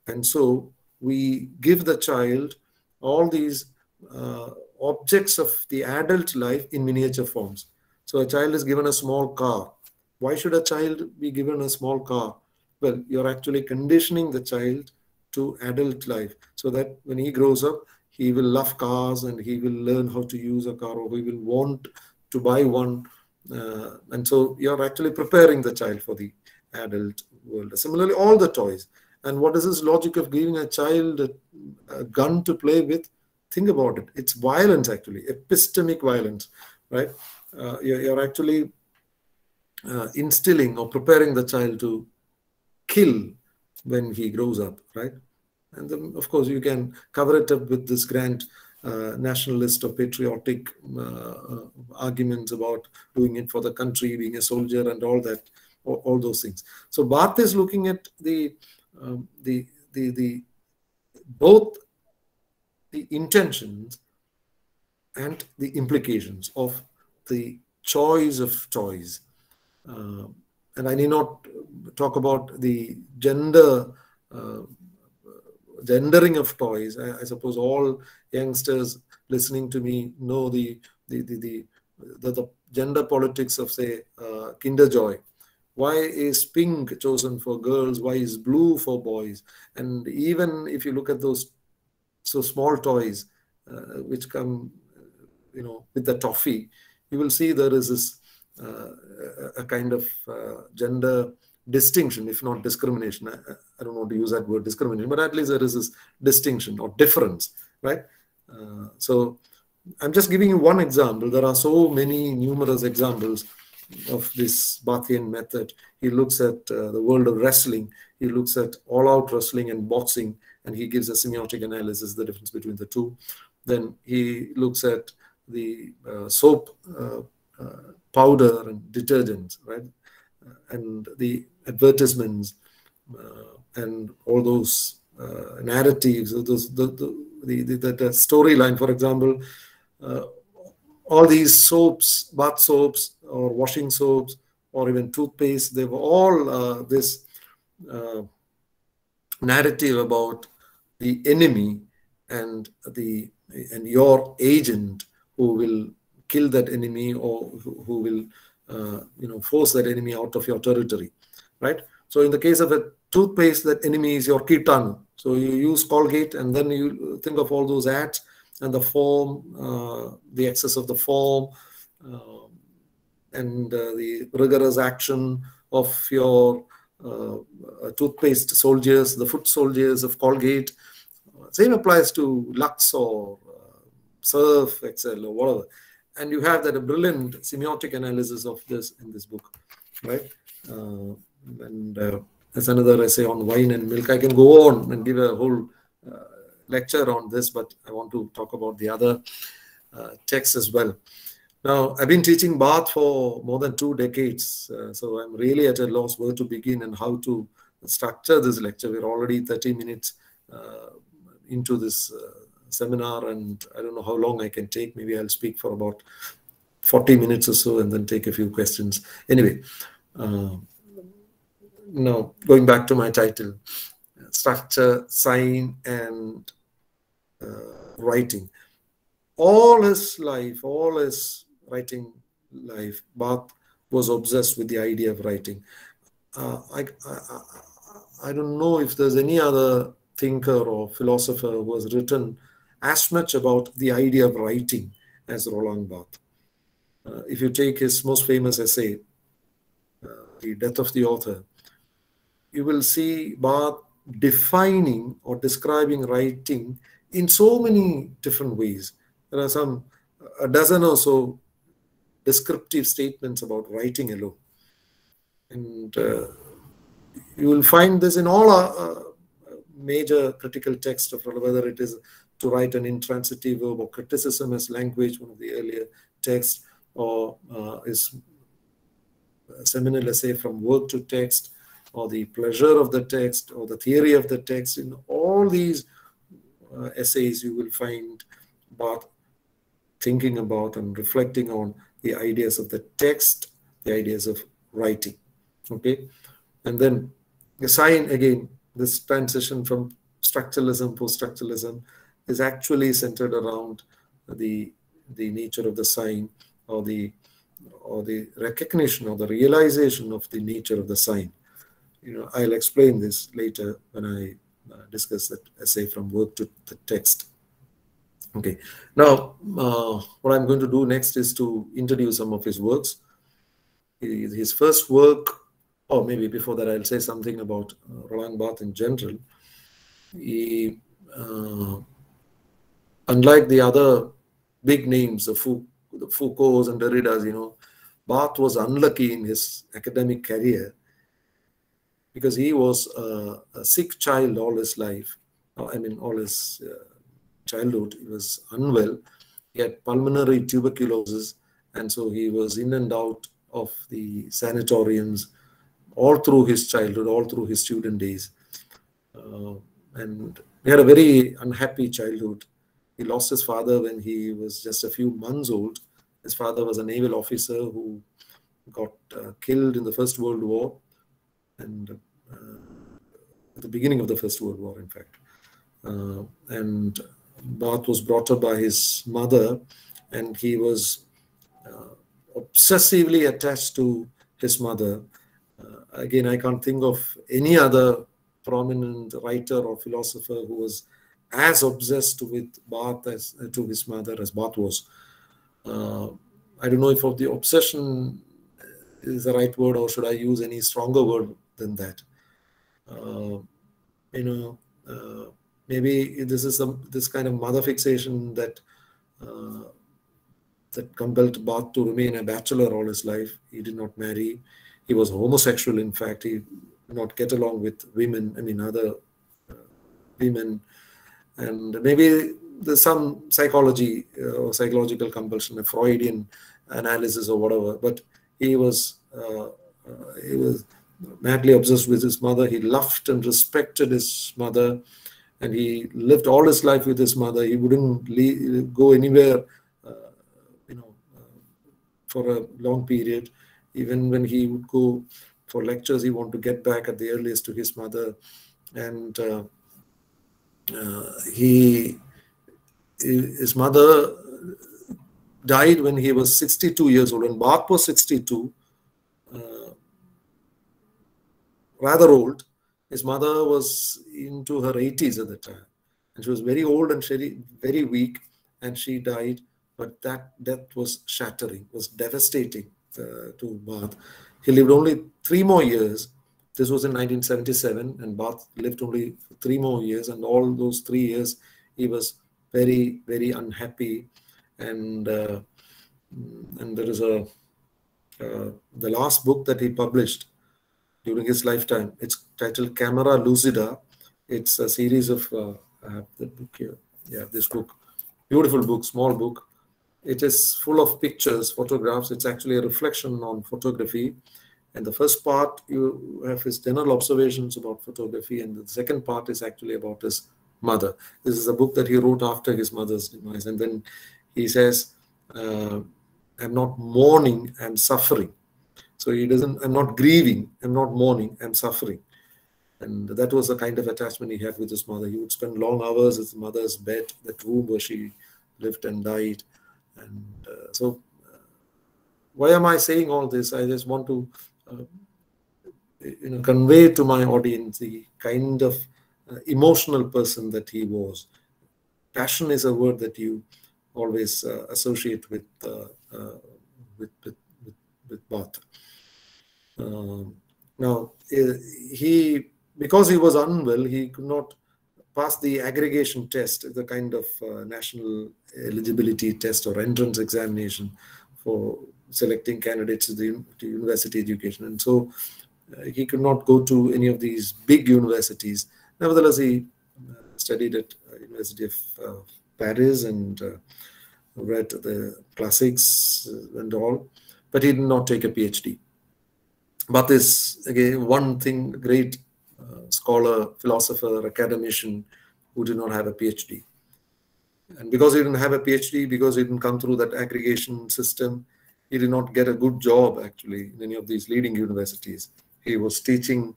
and so we give the child all these uh, objects of the adult life in miniature forms. So a child is given a small car. Why should a child be given a small car? Well, you're actually conditioning the child to adult life so that when he grows up, he will love cars and he will learn how to use a car or he will want to buy one. Uh, and so you're actually preparing the child for the adult world. Similarly, all the toys. And what is this logic of giving a child a, a gun to play with? Think about it. It's violence, actually, epistemic violence, right? Uh, you're, you're, actually uh, instilling or preparing the child to kill when he grows up, right? And then, of course, you can cover it up with this grand uh, nationalist or patriotic uh, uh, arguments about doing it for the country, being a soldier, and all that, all, all those things. So Barthes is looking at the um, the the the both the intentions and the implications of the choice of toys. Uh, and I need not talk about the gender uh, gendering of toys. I, I, suppose all youngsters listening to me know the the the the, the, the gender politics of say uh, Kinder Joy. Why is pink chosen for girls? Why is blue for boys? And even if you look at those so small toys uh, which come, you know, with the toffee, you will see there is this uh, a kind of uh, gender distinction, if not discrimination. I, I, don't want to use that word discrimination, but at least there is this distinction or difference, right? Uh, so I'm just giving you one example. There are so many numerous examples of this Barthian method. He looks at uh, the world of wrestling. He looks at all-out wrestling and boxing, and he gives a semiotic analysis, the difference between the two. Then he looks at the uh, soap uh, uh powder and detergents, right? and the advertisements uh, and all those uh, narratives, those the the, the, the, the storyline, for example, uh, all these soaps, bath soaps or washing soaps or even toothpaste, they were all uh, this uh, narrative about the enemy and the and your agent who will kill that enemy or who, will uh, you know force that enemy out of your territory right? So in the case of a toothpaste that enemy is your kitanu so you use colgate and then you think of all those ads and the form uh, the excess of the form uh, and uh, the rigorous action of your toothpaste soldiers the foot soldiers of colgate same applies to lux or surf excel or whatever and you have that a brilliant semiotic analysis of this in this book, right? Uh, and uh, there's another essay on wine and milk. I can go on and give a whole uh, lecture on this, but I want to talk about the other uh, texts as well. Now, I've been teaching Barthes for more than two decades, uh, so I'm really at a loss where to begin and how to structure this lecture. We're already 30 minutes uh, into this seminar and I don't know how long I can take. Maybe I'll speak for about 40 minutes or so and then take a few questions. Anyway, Uh, now, going back to my title, structure, sign, and uh, writing. All his life, all his writing life, Barthes was obsessed with the idea of writing. Uh, I, I, I don't know if there's any other thinker or philosopher who has written as much about the idea of writing as Roland Barthes. Uh, if you take his most famous essay, uh, The Death of the Author, you will see Barthes defining or describing writing in so many different ways. There are some, a dozen or so descriptive statements about writing alone. And uh, you will find this in all our uh, major critical texts of whether it is to write an intransitive verb or criticism as language, one of the earlier texts, or uh, is seminal essay from work to text, or the pleasure of the text, or the theory of the text. In all these essays, you will find Barthes thinking about and reflecting on the ideas of the text, the ideas of writing. Okay, and then the sign again, this transition from structuralism, post-structuralism, is actually centered around the the nature of the sign or the or the recognition or the realization of the nature of the sign. You know, I'll explain this later when I uh, discuss that essay from work to the text. Okay, now uh, what I'm going to do next is to introduce some of his works. His first work, or maybe before that, I'll say something about uh, Roland Barthes in general. He, uh, unlike the other big names, the, Fou the Foucaults and Derrida's, you know, Barthes was unlucky in his academic career because he was a, a sick child all his life. I mean, all his uh, childhood. He was unwell. He had pulmonary tuberculosis, and so he was in and out of the sanatoriums all through his childhood, all through his student days. Uh, and he had a very unhappy childhood. He lost his father when he was just a few months old. His father was a naval officer who got uh, killed in the First World War, and uh, the beginning of the First World War, in fact. Uh, and Barthes was brought up by his mother, and he was uh, obsessively attached to his mother. Again, I can't think of any other prominent writer or philosopher who was as obsessed with Barthes as uh, to his mother as Barthes was. Uh, I don't know if the obsession is the right word, or should I use any stronger word than that? Uh, you know, uh, maybe this is some this kind of mother fixation that uh, that compelled Barthes to remain a bachelor all his life. He did not marry. He was homosexual. In fact, he did not get along with women. I mean, other uh, women, and maybe there's some psychology uh, or psychological compulsion, a Freudian analysis or whatever. But he was uh, he was madly obsessed with his mother. He loved and respected his mother and he lived all his life with his mother. He wouldn't leave, go anywhere, uh, you know, uh, for a long period. Even when he would go for lectures, he wanted to get back at the earliest to his mother, and uh, uh he his mother died when he was 62 years old, and Barthes was 62, uh, rather old his mother was into her 80s at the time, and she was very old and very, very weak, and she died. But that death was shattering, was devastating uh, to Barthes. He lived only three more years. This was in 1977, and Barthes lived only three more years, and all those three years he was very, very unhappy. And uh, and there is a uh, the last book that he published during his lifetime. It's titled Camera Lucida. It's a series of, uh, I have the book here. Yeah, this book. Beautiful book, small book. It is full of pictures, photographs. It's actually a reflection on photography. And the first part, you have his general observations about photography, and the second part is actually about his mother. This is a book that he wrote after his mother's demise. And then he says, uh, I'm not mourning, I'm suffering So he doesn't, I'm not grieving, I'm not mourning, I'm suffering. And that was the kind of attachment he had with his mother. He would spend long hours at his mother's bed, that room where she lived and died. And uh, so, uh, why am I saying all this? I just want to, uh, you know, convey to my audience the kind of uh, emotional person that he was. Passion is a word that you always uh, associate with, uh, with, with, with, with Barthes. Um, now, he because he was unwell, he could not pass the aggregation test, the kind of uh, national eligibility test or entrance examination for selecting candidates to the to university education. And so uh, he could not go to any of these big universities. Nevertheless, he uh, studied at uh, University of uh, Paris and uh, read the classics and all, but he did not take a PhD. But this again one thing great uh, scholar, philosopher, academician who did not have a PhD. And because he didn't have a PhD, because he didn't come through that aggregation system, he did not get a good job actually in any of these leading universities. He was teaching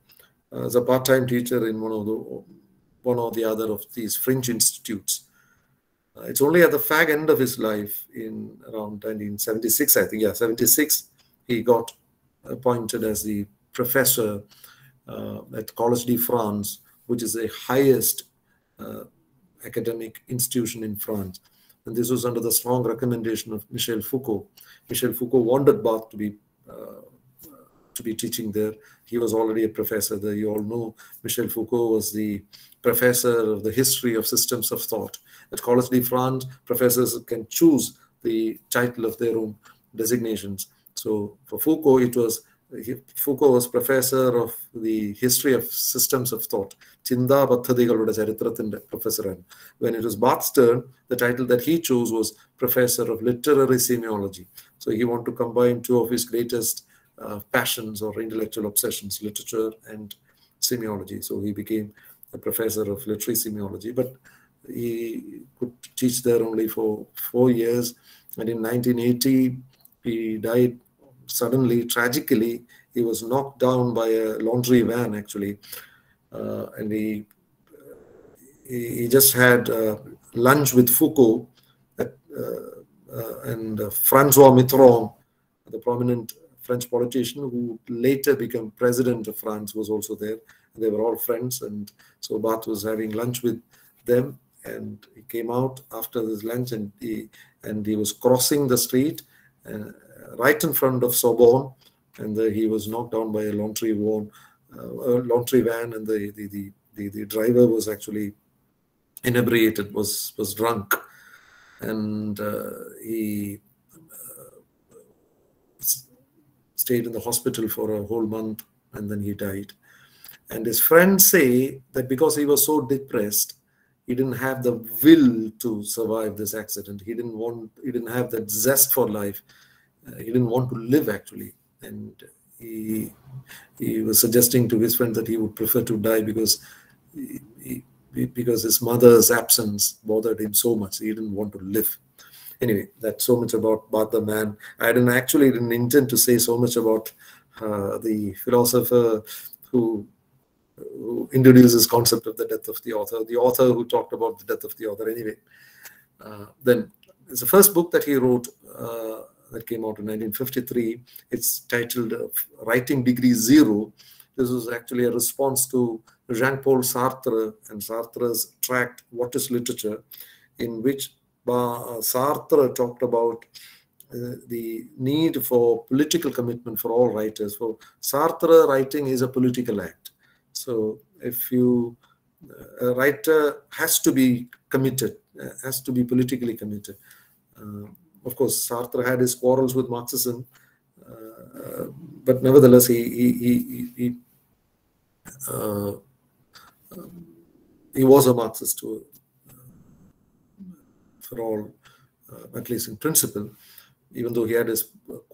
uh, as a part-time teacher in one of the one or the other of these fringe institutes. Uh, it's only at the fag end of his life in around 1976, I think, yeah, 76, he got appointed as the professor uh, at Collège de France, which is the highest uh, academic institution in France. And this was under the strong recommendation of Michel Foucault. Michel Foucault wanted Barthes to be uh, to be teaching there. He was already a professor there. You all know Michel Foucault was the professor of the history of systems of thought. At Collège de France, professors can choose the title of their own designations. So for Foucault, it was Foucault was professor of the history of systems of thought. Chinda professor. When it was Barthes's turn, the title that he chose was professor of literary semiology. So he wanted to combine two of his greatest uh, passions or intellectual obsessions, literature and semiology. So he became a professor of literary semiology, but he could teach there only for four years. And in 1980, he died suddenly, tragically, he was knocked down by a laundry van actually, uh, and he, he just had uh, lunch with Foucault at, uh, uh, and Francois Mitterrand, the prominent French politician who later became president of France, was also there. They were all friends, and so Barthes was having lunch with them, and he came out after this lunch, and he and he was crossing the street, and right in front of Sorbonne, and the, he was knocked down by a laundry van, uh, laundry van, and the, the the, the the driver was actually inebriated, was was drunk, and uh, he uh, stayed in the hospital for a whole month, and then he died. And his friends say that because he was so depressed, he didn't have the will to survive this accident. He didn't want, he didn't have that zest for life he didn't want to live actually, and he he was suggesting to his friend that he would prefer to die because he, he, because his mother's absence bothered him so much. He didn't want to live. Anyway, that's so much about the man. I didn't actually didn't intend to say so much about uh, the philosopher who who introduces concept of the death of the author, the author who talked about the death of the author. Anyway, uh, then it's the first book that he wrote uh, that came out in 1953. It's titled uh, Writing Degree Zero. This was actually a response to Jean-Paul Sartre and Sartre's tract, What is Literature, in which uh, Sartre talked about uh, the need for political commitment for all writers. For Sartre, writing is a political act. So if you, a writer has to be committed, has to be politically committed. Of course, Sartre had his quarrels with Marxism, uh, but nevertheless, he he he, he, uh, he was a Marxist to, uh, for all, uh, at least in principle. Even though he had his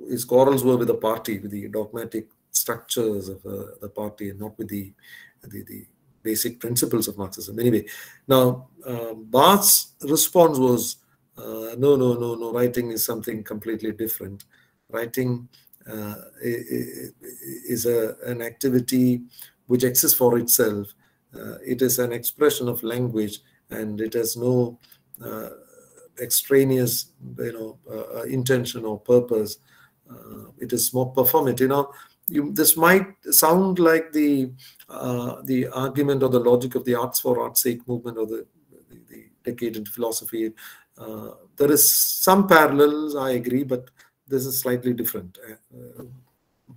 his quarrels were with the party, with the dogmatic structures of uh, the party, and not with the the, the basic principles of Marxism. Anyway, now um, Barthes's response was uh, no, no, no, no. Writing is something completely different. Writing uh, is a, an activity which exists for itself. Uh, it is an expression of language and it has no uh, extraneous you know uh, intention or purpose uh, it is more performative you know you, this might sound like the uh, the argument or the logic of the arts for art's sake movement or the, the, the decade in philosophy uh, there is some parallels i agree but this is slightly different uh,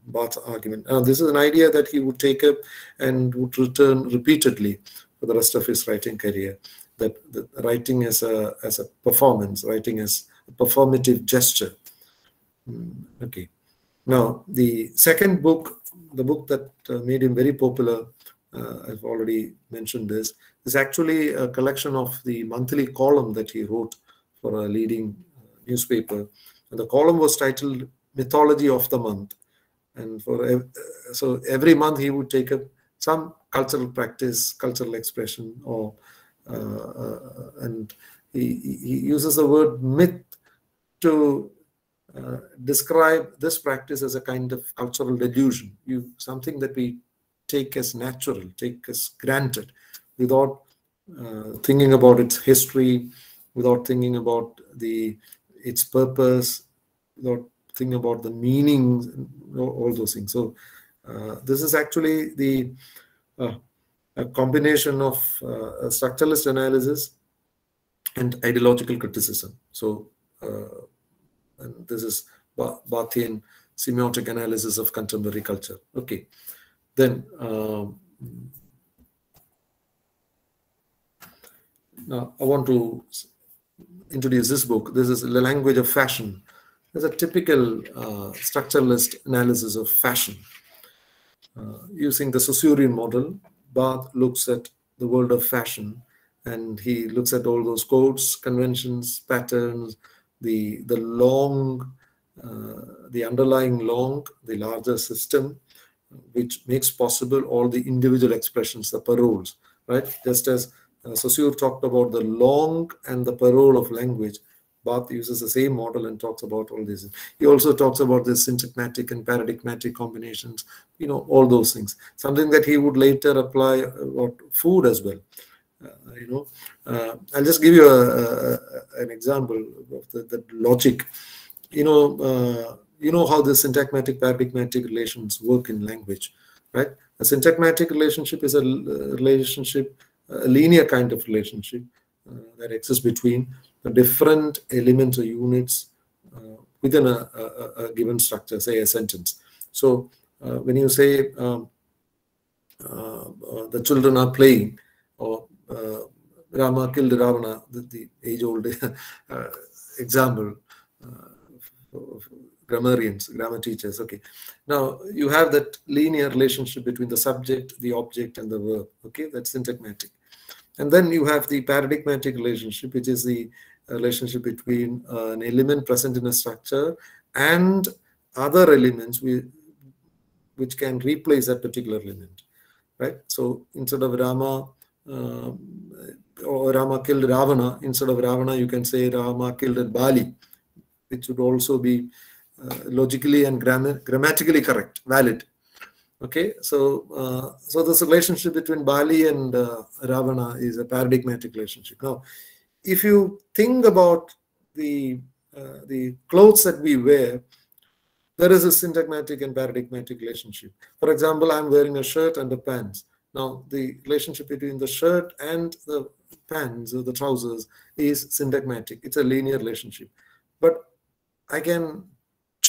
Barthes's argument. Uh, this is an idea that he would take up and would return repeatedly for the rest of his writing career that, writing as a as a performance, writing as a performative gesture. Mm, okay. Now the second book, the book that uh, made him very popular, uh, I've already mentioned this, is actually a collection of the monthly column that he wrote for a leading uh, newspaper. And the column was titled Mythology of the Month. And for uh, so every month he would take up some cultural practice, cultural expression, or uh, uh, and he, he uses the word myth to uh, describe this practice as a kind of cultural delusion, you something that we take as natural, take as granted, without uh, thinking about its history, without thinking about the its purpose, without thinking about the meanings, all those things. So uh, this is actually the uh, a combination of uh, structuralist analysis and ideological criticism. So, uh, this is Barthian semiotic analysis of contemporary culture. Okay, then um, now I want to introduce this book. This is the language of fashion. There's a typical uh, structuralist analysis of fashion uh, using the Saussurean model Barthes looks at the world of fashion and he looks at all those codes, conventions, patterns, the the langue, uh, the underlying langue, the larger system, which makes possible all the individual expressions, the paroles, right? Just as uh, Saussure talked about the langue and the parole of language, Barthes uses the same model and talks about all this. He also talks about the syntagmatic and paradigmatic combinations, you know, all those things. Something that he would later apply about food as well. Uh, you know, uh, I'll just give you a, a, an example of the, the logic. You know, uh, you know how the syntagmatic paradigmatic relations work in language, right? A syntagmatic relationship is a relationship, a linear kind of relationship uh, that exists between the different elements or units uh, within a, a, a, given structure, say a sentence. So uh, when you say um, uh, uh the children are playing, or uh, Rama killed Ravana, the, the age-old uh, example of grammarians, grammar teachers. Okay, now you have that linear relationship between the subject, the object, and the verb. Okay, that's syntagmatic. And then you have the paradigmatic relationship, which is the relationship between uh, an element present in a structure and other elements we, which can replace that particular element, right? So instead of Rama, uh, or Rama killed Ravana, instead of Ravana, you can say Rama killed Bali, which would also be uh, logically and grammar, grammatically correct, valid. Okay, so uh, so this relationship between Bali and uh, Ravana is a paradigmatic relationship. Now, if you think about the uh, the clothes that we wear, there is a syntagmatic and paradigmatic relationship. For example, I'm wearing a shirt and a pants. Now, the relationship between the shirt and the pants or the trousers is syntagmatic. It's a linear relationship. But I can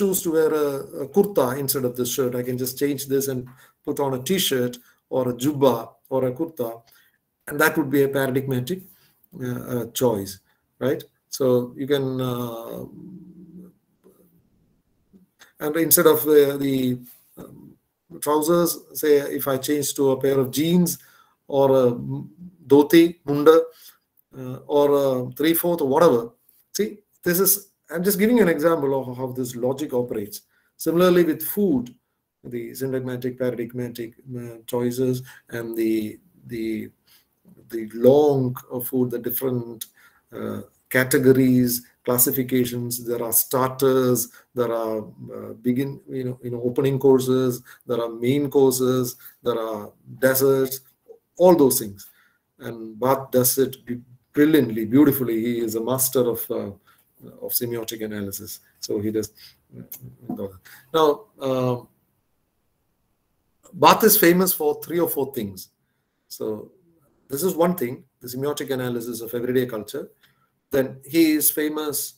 choose to wear a, a kurta instead of this shirt. I can just change this and put on a t-shirt or a jubba or a kurta, and that would be a paradigmatic uh, choice, right? So you can, uh, and instead of the, the um, trousers, say if I change to a pair of jeans or a dhoti, munda, uh, or a three-fourth or whatever. See, this is, I'm just giving an example of how this logic operates. Similarly with food, the syntagmatic, paradigmatic uh, choices and the the the langue food, the different uh, categories, classifications, there are starters, there are uh, begin, you know, you know, opening courses, there are main courses, there are deserts, all those things. And Barthes does it brilliantly, beautifully. He is a master of uh, of semiotic analysis. So he does. Now, um, Barthes is famous for three or four things. So this is one thing, the semiotic analysis of everyday culture. Then he is famous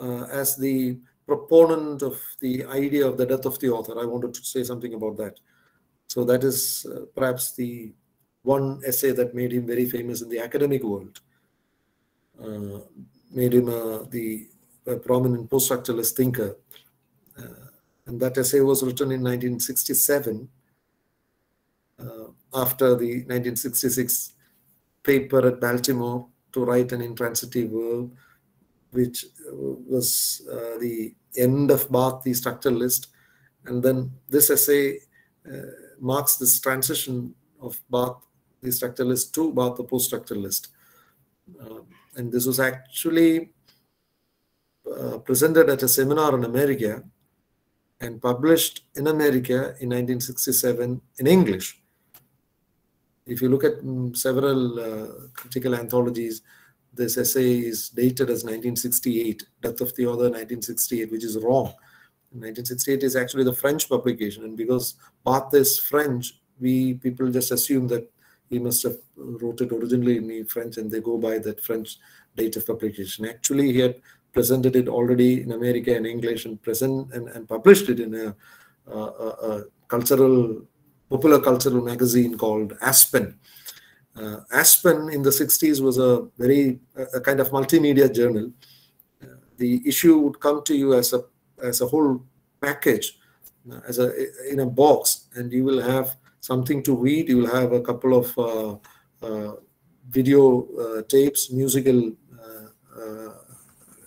uh, as the proponent of the idea of the death of the author. I wanted to say something about that. So that is uh, perhaps the one essay that made him very famous in the academic world. Uh, made him the prominent post-structuralist thinker. Uh, and that essay was written in 1967 uh, after the 1966 paper at Baltimore to write an intransitive world, which was uh, the end of Barthes, the structuralist. And then this essay uh, marks this transition of Barthes, the structuralist, to Barthes, the post-structuralist. Uh, and this was actually uh, presented at a seminar in America and published in America in 1967 in English. If you look at um, several uh, critical anthologies, this essay is dated as 1968, Death of the Author 1968, which is wrong. 1968 is actually the French publication, and because Barthes is French, we people just assume that he must have wrote it originally in French, and they go by that French date of publication. Actually, he had presented it already in America in English and present and, and published it in a, a, a cultural popular cultural magazine called Aspen. Uh, Aspen in the 60s was a very a kind of multimedia journal. Uh, the issue would come to you as a as a whole package, uh, as a in a box, and you will have something to read. You will have a couple of uh, uh, video uh, tapes, musical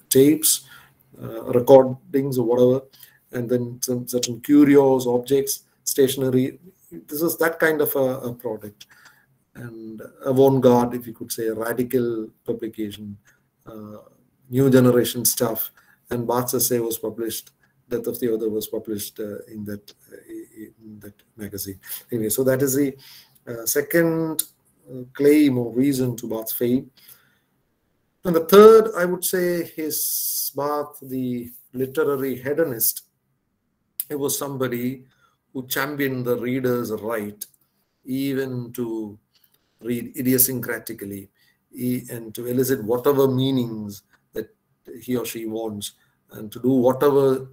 tapes, uh, recordings, or whatever, and then some certain curios, objects, stationery. This is that kind of a, a product. And avant-garde, if you could say, radical publication, new generation stuff. And Barthes's essay was published. Death of the Author was published in that that magazine. Anyway, so that is the uh, second uh, claim or reason to Barthes's fame. And the third, I would say, is Barthes, the literary hedonist. He was somebody who championed the reader's right even to read idiosyncratically and to elicit whatever meanings that he or she wants and to do whatever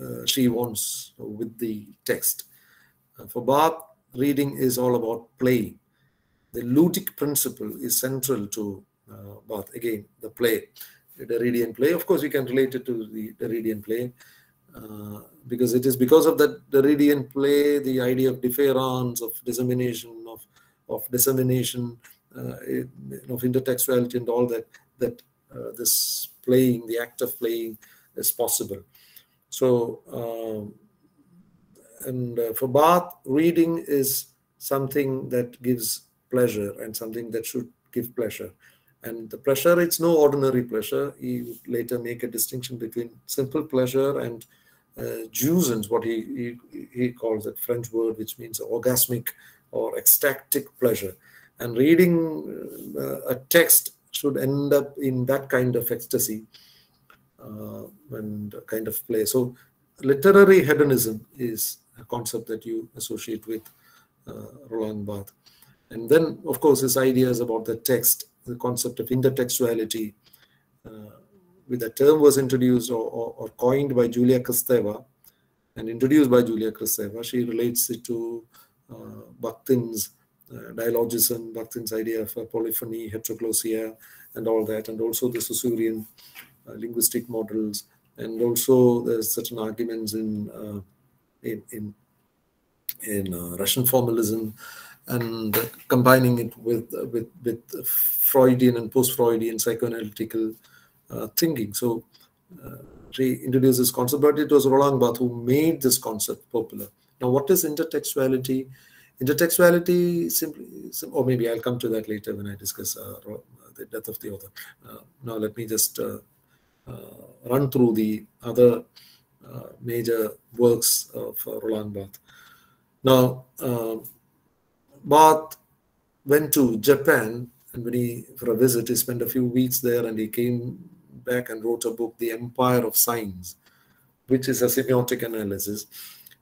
uh, she wants with the text. For Barthes, reading is all about play. The ludic principle is central to uh, Barthes. Again, the play, the Derridian play. Of course, we can relate it to the Derridian play uh, because it is because of that Derridian play, the idea of difference, of dissemination, of of dissemination, uh, of intertextuality, and all that that uh, this playing, the act of playing, is possible. So, um, and uh, for Barthes, reading is something that gives pleasure and something that should give pleasure. And the pleasure, it's no ordinary pleasure. He would later make a distinction between simple pleasure and uh, jouissance, what he, he, he calls that French word, which means orgasmic or ecstatic pleasure. And reading uh, a text should end up in that kind of ecstasy uh, and kind of play. So literary hedonism is concept that you associate with uh, Roland Barthes. And then, of course, his ideas about the text the concept of intertextuality, uh, with a term was introduced or, or, or, coined by Julia Kristeva and introduced by Julia Kristeva. She relates it to uh, Bakhtin's uh, dialogism, Bakhtin's idea of polyphony, heteroglossia, and all that, and also the Saussurean uh, linguistic models, and also there's certain arguments in uh, in in, in uh, Russian formalism and combining it with with with Freudian and post-Freudian psychoanalytical uh, thinking. So uh, she introduced this concept, but it was Roland Barthes who made this concept popular. Now, what is intertextuality? Intertextuality simply, or maybe I'll come to that later when I discuss uh, the death of the author. Uh, now, let me just uh, uh, run through the other uh, major works of uh, Roland Barthes. Now, uh, Barthes went to Japan and when he for a visit he spent a few weeks there and he came back and wrote a book the empire of signs which is a semiotic analysis.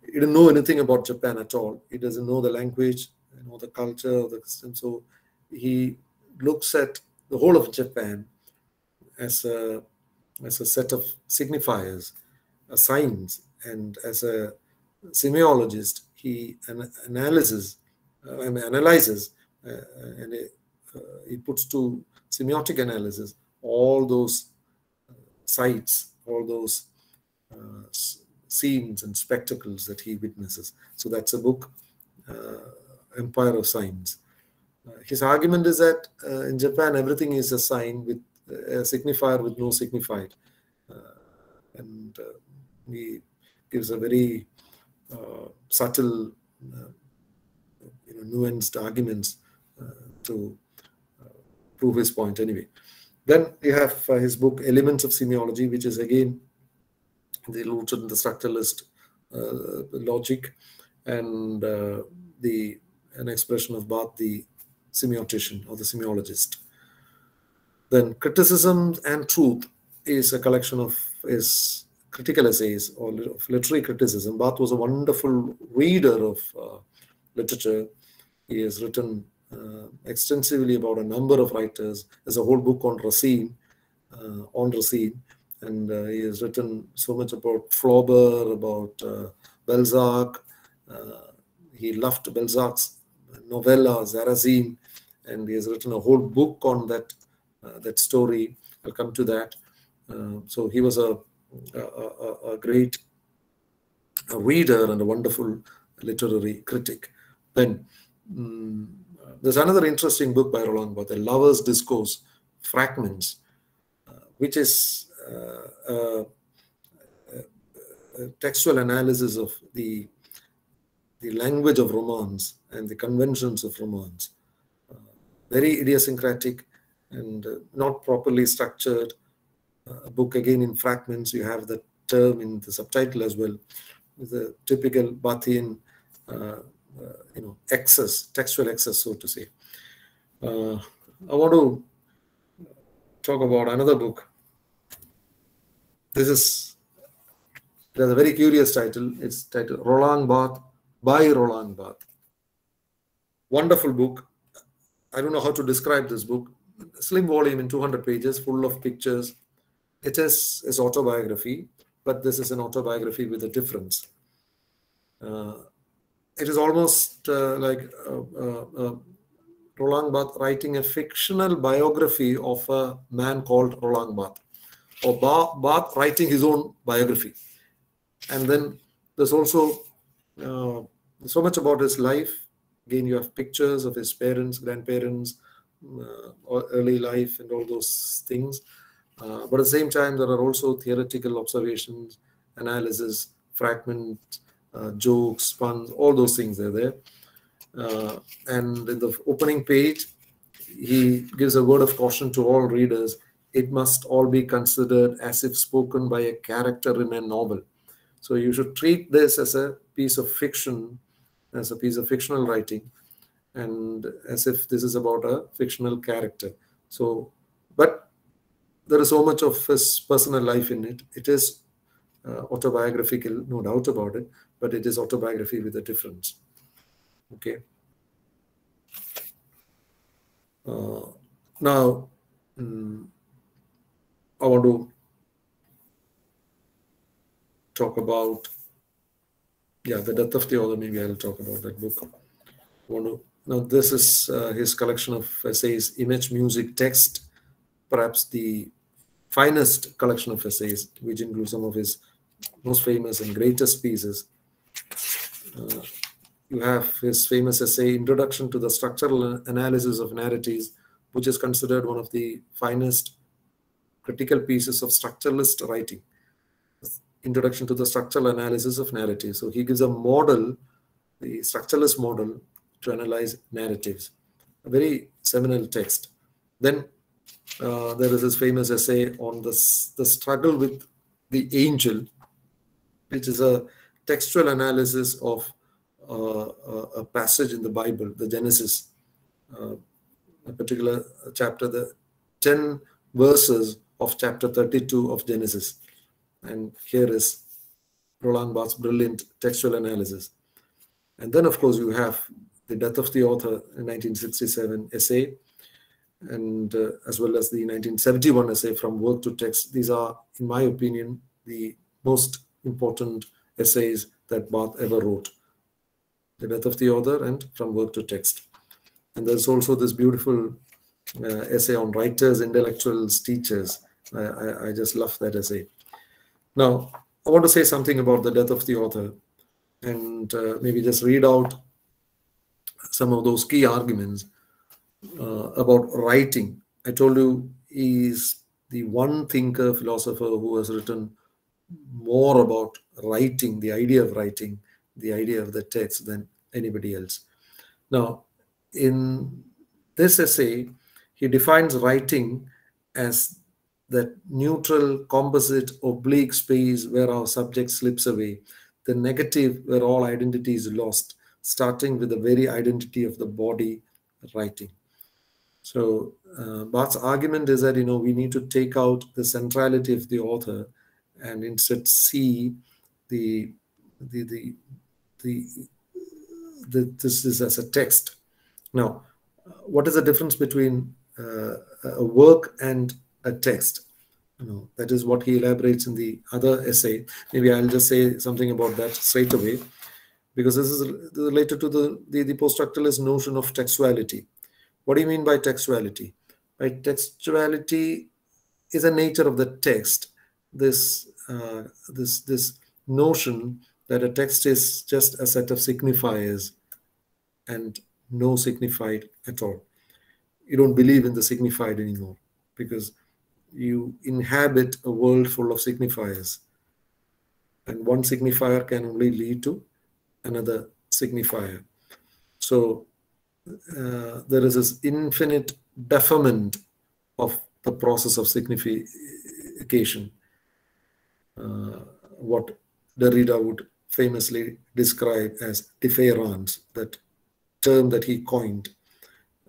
He didn't know anything about japan at all. He doesn't know the language you know the culture the and so he looks at the whole of japan as a as a set of signifiers signs and as a semiologist he an, analyzes uh, analyzes uh, and it, uh, he puts to semiotic analysis all those uh, sights, all those uh, scenes and spectacles that he witnesses. So that's a book, Empire of Signs. his argument is that in Japan, everything is a sign with a signifier with no signified. and he gives a very subtle, you know, nuanced arguments to prove his point anyway. Then you have uh, his book Elements of Semiology, which is again the rooted in the structuralist uh, logic and uh, the an expression of Barthes, the semiotician or the semiologist. Then Criticism and Truth is a collection of his critical essays or of literary criticism. Barthes was a wonderful reader of uh, literature. He has written uh, extensively about a number of writers. There's a whole book on Racine, uh, on Racine, and uh, he has written so much about Flaubert, about Balzac. he loved Balzac's novella Sarrasine, and he has written a whole book on that that story. I'll come to that. so he was a, a, a great a reader and a wonderful literary critic. Then um, there's another interesting book by Roland Barthes, The Lover's Discourse, Fragments, uh, which is uh, textual analysis of the, the language of romance and the conventions of romance. Uh, very idiosyncratic and uh, not properly structured. A book again in fragments, you have the term in the subtitle as well, the typical Bathian, uh, uh, you know excess textual excess so to say. Uh, i want to talk about another book. This is there's a very curious title. It's titled roland barthes by roland barthes wonderful book. I don't know how to describe this book. Slim volume in 200 pages full of pictures it is his autobiography but this is an autobiography with a difference uh, it is almost uh, like uh, uh, uh, Roland Barthes writing a fictional biography of a man called Roland Barthes, or Barthes writing his own biography. And then there's also so much about his life. Again, you have pictures of his parents, grandparents, uh, early life, and all those things. Uh, but at the same time, there are also theoretical observations, analysis, fragments, uh, jokes, puns, all those things are there. Uh, and in the opening page, he gives a word of caution to all readers. It must all be considered as if spoken by a character in a novel. So you should treat this as a piece of fiction, as a piece of fictional writing, and as if this is about a fictional character. So, but there is so much of his personal life in it. It is uh, autobiographical, no doubt about it, but it is autobiography with a difference. Okay. Uh, now, um, I want to talk about, yeah, the death of the author. Maybe I'll talk about that book. I want to, now, this is uh, his collection of essays, image, music, text, perhaps the finest collection of essays, which includes some of his most famous and greatest pieces. Uh, you have his famous essay, Introduction to the Structural Analysis of Narratives, which is considered one of the finest critical pieces of structuralist writing. Introduction to the Structural Analysis of Narratives. So he gives a model, the structuralist model, to analyze narratives. A very seminal text. Then uh, there is this famous essay on the, the struggle with the angel, which is a textual analysis of uh, a, passage in the Bible, the Genesis, uh, a particular chapter, the 10 verses of chapter 32 of Genesis. And here is Roland Barthes' brilliant textual analysis. And then, of course, you have The Death of the Author, a 1967 essay, and uh, as well as the 1971 essay From Work to Text. These are, in my opinion, the most important essays that Barthes ever wrote. The Death of the Author and From Work to Text. And there's also this beautiful uh, essay on writers, intellectuals, teachers. I, I, I just love that essay. Now, I want to say something about the death of the author and uh, maybe just read out some of those key arguments uh, about writing. I told you he's the one thinker, philosopher who has written more about writing, the idea of writing, the idea of the text than anybody else. Now, in this essay, he defines writing as that neutral, composite, oblique space where our subject slips away, the negative where all identity is lost, starting with the very identity of the body writing. So uh, Barthes's argument is that you know we need to take out the centrality of the author and instead see the the the the, the this is as a text. Now, what is the difference between uh, a work and a text? You know, that is what he elaborates in the other essay. Maybe I'll just say something about that straight away, because this is related to the, the, the post-structuralist notion of textuality. What do you mean by textuality? By textuality is a nature of the text. This uh, this this notion that a text is just a set of signifiers and no signified at all. You don't believe in the signified anymore because you inhabit a world full of signifiers. And one signifier can only lead to another signifier. So uh, there is this infinite deferment of the process of signification. Uh, what Derrida would famously describe as différance, that term that he coined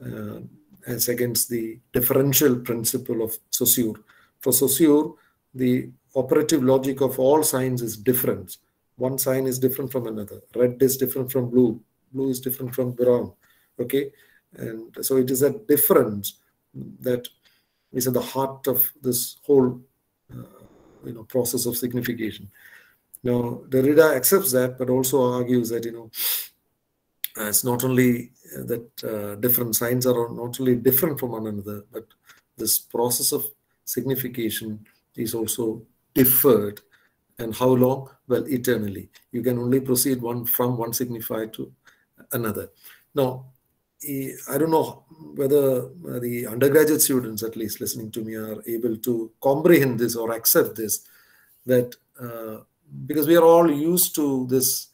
uh, as against the differential principle of Saussure. For Saussure, the operative logic of all signs is difference. One sign is different from another. Red is different from blue. Blue is different from brown. Okay, and so it is a difference that is at the heart of this whole, uh, you know, process of signification. Now, Derrida accepts that, but also argues that you know uh, it's not only that uh, different signs are not only different from one another, but this process of signification is also deferred. And how long? Well, eternally. You can only proceed one from one signifier to another. Now, I don't know whether the undergraduate students, at least listening to me, are able to comprehend this or accept this. That uh, because we are all used to this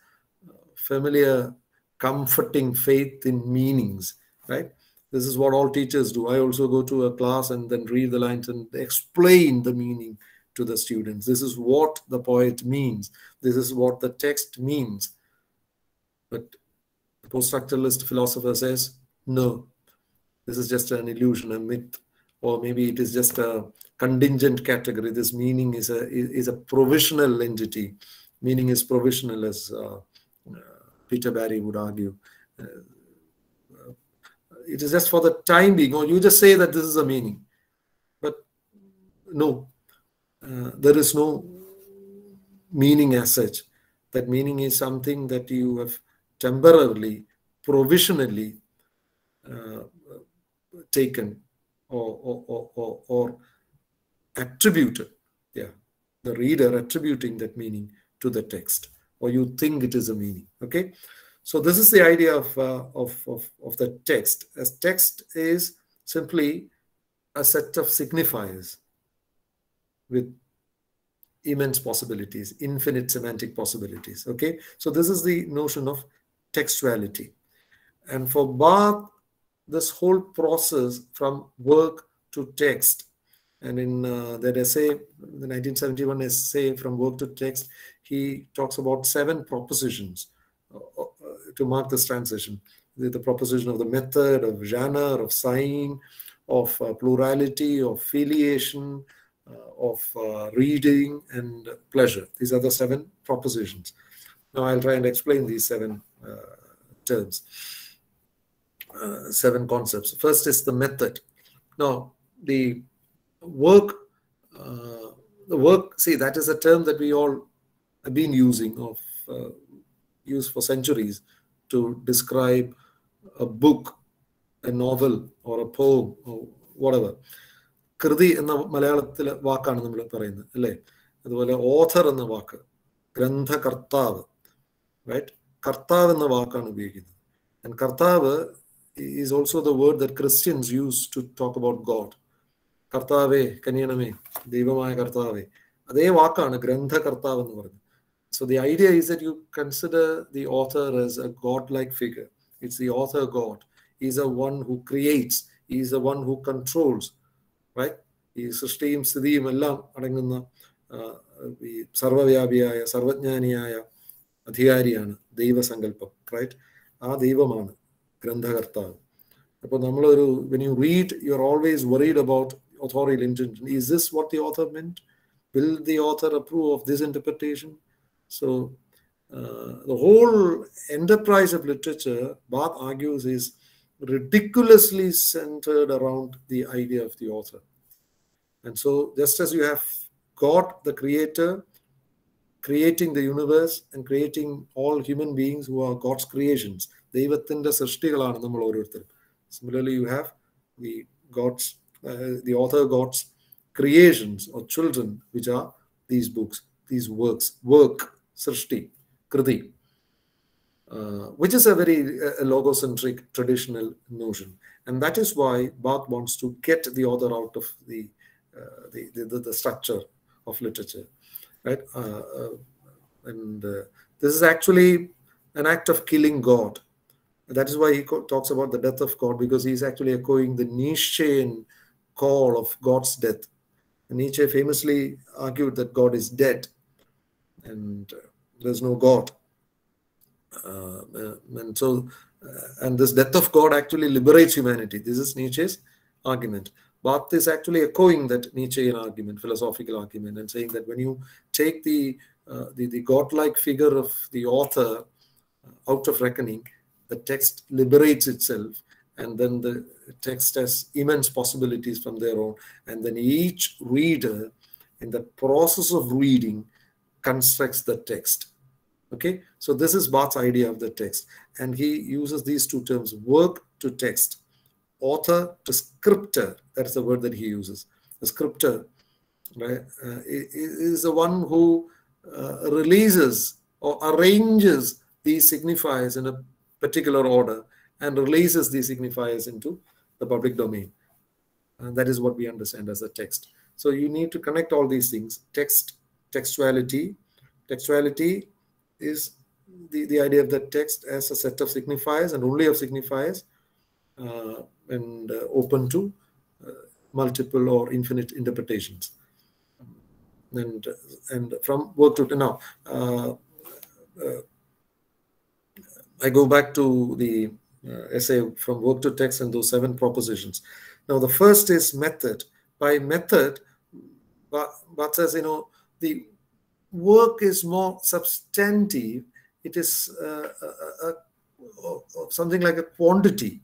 familiar comforting faith in meanings, right? This is what all teachers do. I also go to a class and then read the lines and explain the meaning to the students. This is what the poet means. This is what the text means. But the post-structuralist philosopher says, no, this is just an illusion, a myth, or maybe it is just a contingent category. This meaning is a is a provisional entity. Meaning is provisional, as uh, Peter Barry would argue. Uh, it is just for the time being, or you just say that this is a meaning. But no, uh, there is no meaning as such. That meaning is something that you have temporarily, provisionally uh, taken or, or, or, or, attributed. Yeah, the reader attributing that meaning to the text or you think it is a meaning. Okay? So this is the idea of, uh, of, of, of the text. As text is simply a set of signifiers with immense possibilities infinite semantic possibilities. Okay? So this is the notion of textuality and for Barthes this whole process from work to text. And in uh, that essay, the 1971 essay from work to text, he talks about seven propositions uh, uh, to mark this transition. The, the proposition of the method, of genre, of sign, of uh, plurality, of filiation, uh, of uh, reading, and pleasure. These are the seven propositions. Now I'll try and explain these seven terms, uh, seven concepts. First is the method. Now the work, uh, the work. See, that is a term that we all have been using of uh, used for centuries to describe a book, a novel, or a poem, or whatever. കൃതി എന്ന മലയാളത്തിലെ വാക്കാണ് നമ്മൾ പറയുന്നത് അല്ലേ അതുപോലെ author എന്ന വാക്ക് ഗ്രന്ഥകർത്താവ് right കർത്താവ് എന്ന വാക്കാണ് ഉപയോഗിക്കുന്നത്. ആൻഡ് കർത്താവ് is also the word that Christians use to talk about God കർത്താവേ കനിയണമേ ദൈവമായ കർത്താവേ. അതേ വാക്കാണ് ഗ്രന്ഥകർത്താവ് എന്ന് പറയുന്നത്. So the idea is that you consider the author is a god like figure it's the author God is a one who creates is a one who controls right ഈ സൃഷ്ടിയും സ്ഥിതിയും എല്ലാം അടങ്ങുന്ന ഈ സർവവ്യാപിയായ സർവജ്ഞാനിയായ അധികാരിയാണ് ദൈവസങ്കല്പം റൈറ്റ് ആ right? Ah, അപ്പോൾ നമ്മളൊരു when you read you are always worried about authorial intention. Is this what the author meant? Will the author approve of this interpretation? So, uh, the whole enterprise of literature, Barthes argues, is ridiculously centered around the idea of the author. And so, just as you have got the creator creating the universe and creating all human beings who are God's creations. ദൈവത്തിൻ്റെ സൃഷ്ടികളാണ് നമ്മൾ ഓരോരുത്തരും similarly you have the God's, the author God's creations or children which are these books these works work സൃഷ്ടി കൃതി Uh, which is a very uh, logocentric traditional notion. And that is why Barthes wants to get the author out of the, uh, the, the, the, structure of literature. Right? Uh, uh, and uh, this is actually an act of killing God. That is why he talks about the death of God, because he is actually echoing the Nietzschean call of God's death. And Nietzsche famously argued that God is dead and there's no God. Um, uh, and so, uh, and this death of God actually liberates humanity. This is Nietzsche's argument. Barthes is actually echoing that Nietzschean argument, philosophical argument, and saying that when you take the uh, the, the godlike figure of the author out of reckoning, the text liberates itself, and then the text has immense possibilities from their own, and then each reader, in the process of reading, constructs the text. Okay, so this is Barthes's idea of the text, and he uses these two terms work to text, author to scripter. That's the word that he uses. The scripter right, uh, is the one who uh, releases or arranges these signifiers in a particular order and releases these signifiers into the public domain. And that is what we understand as a text. So you need to connect all these things text, textuality. Textuality is the, the idea of the text as a set of signifiers and only of signifiers uh, and uh, open to uh, multiple or infinite interpretations. And, and from work to now, I go back to the essay from work to text and those seven propositions. Now, the first is method. By method, Barthes says, you know, the work is more substantive. It is uh, a, a, a, something like a quantity.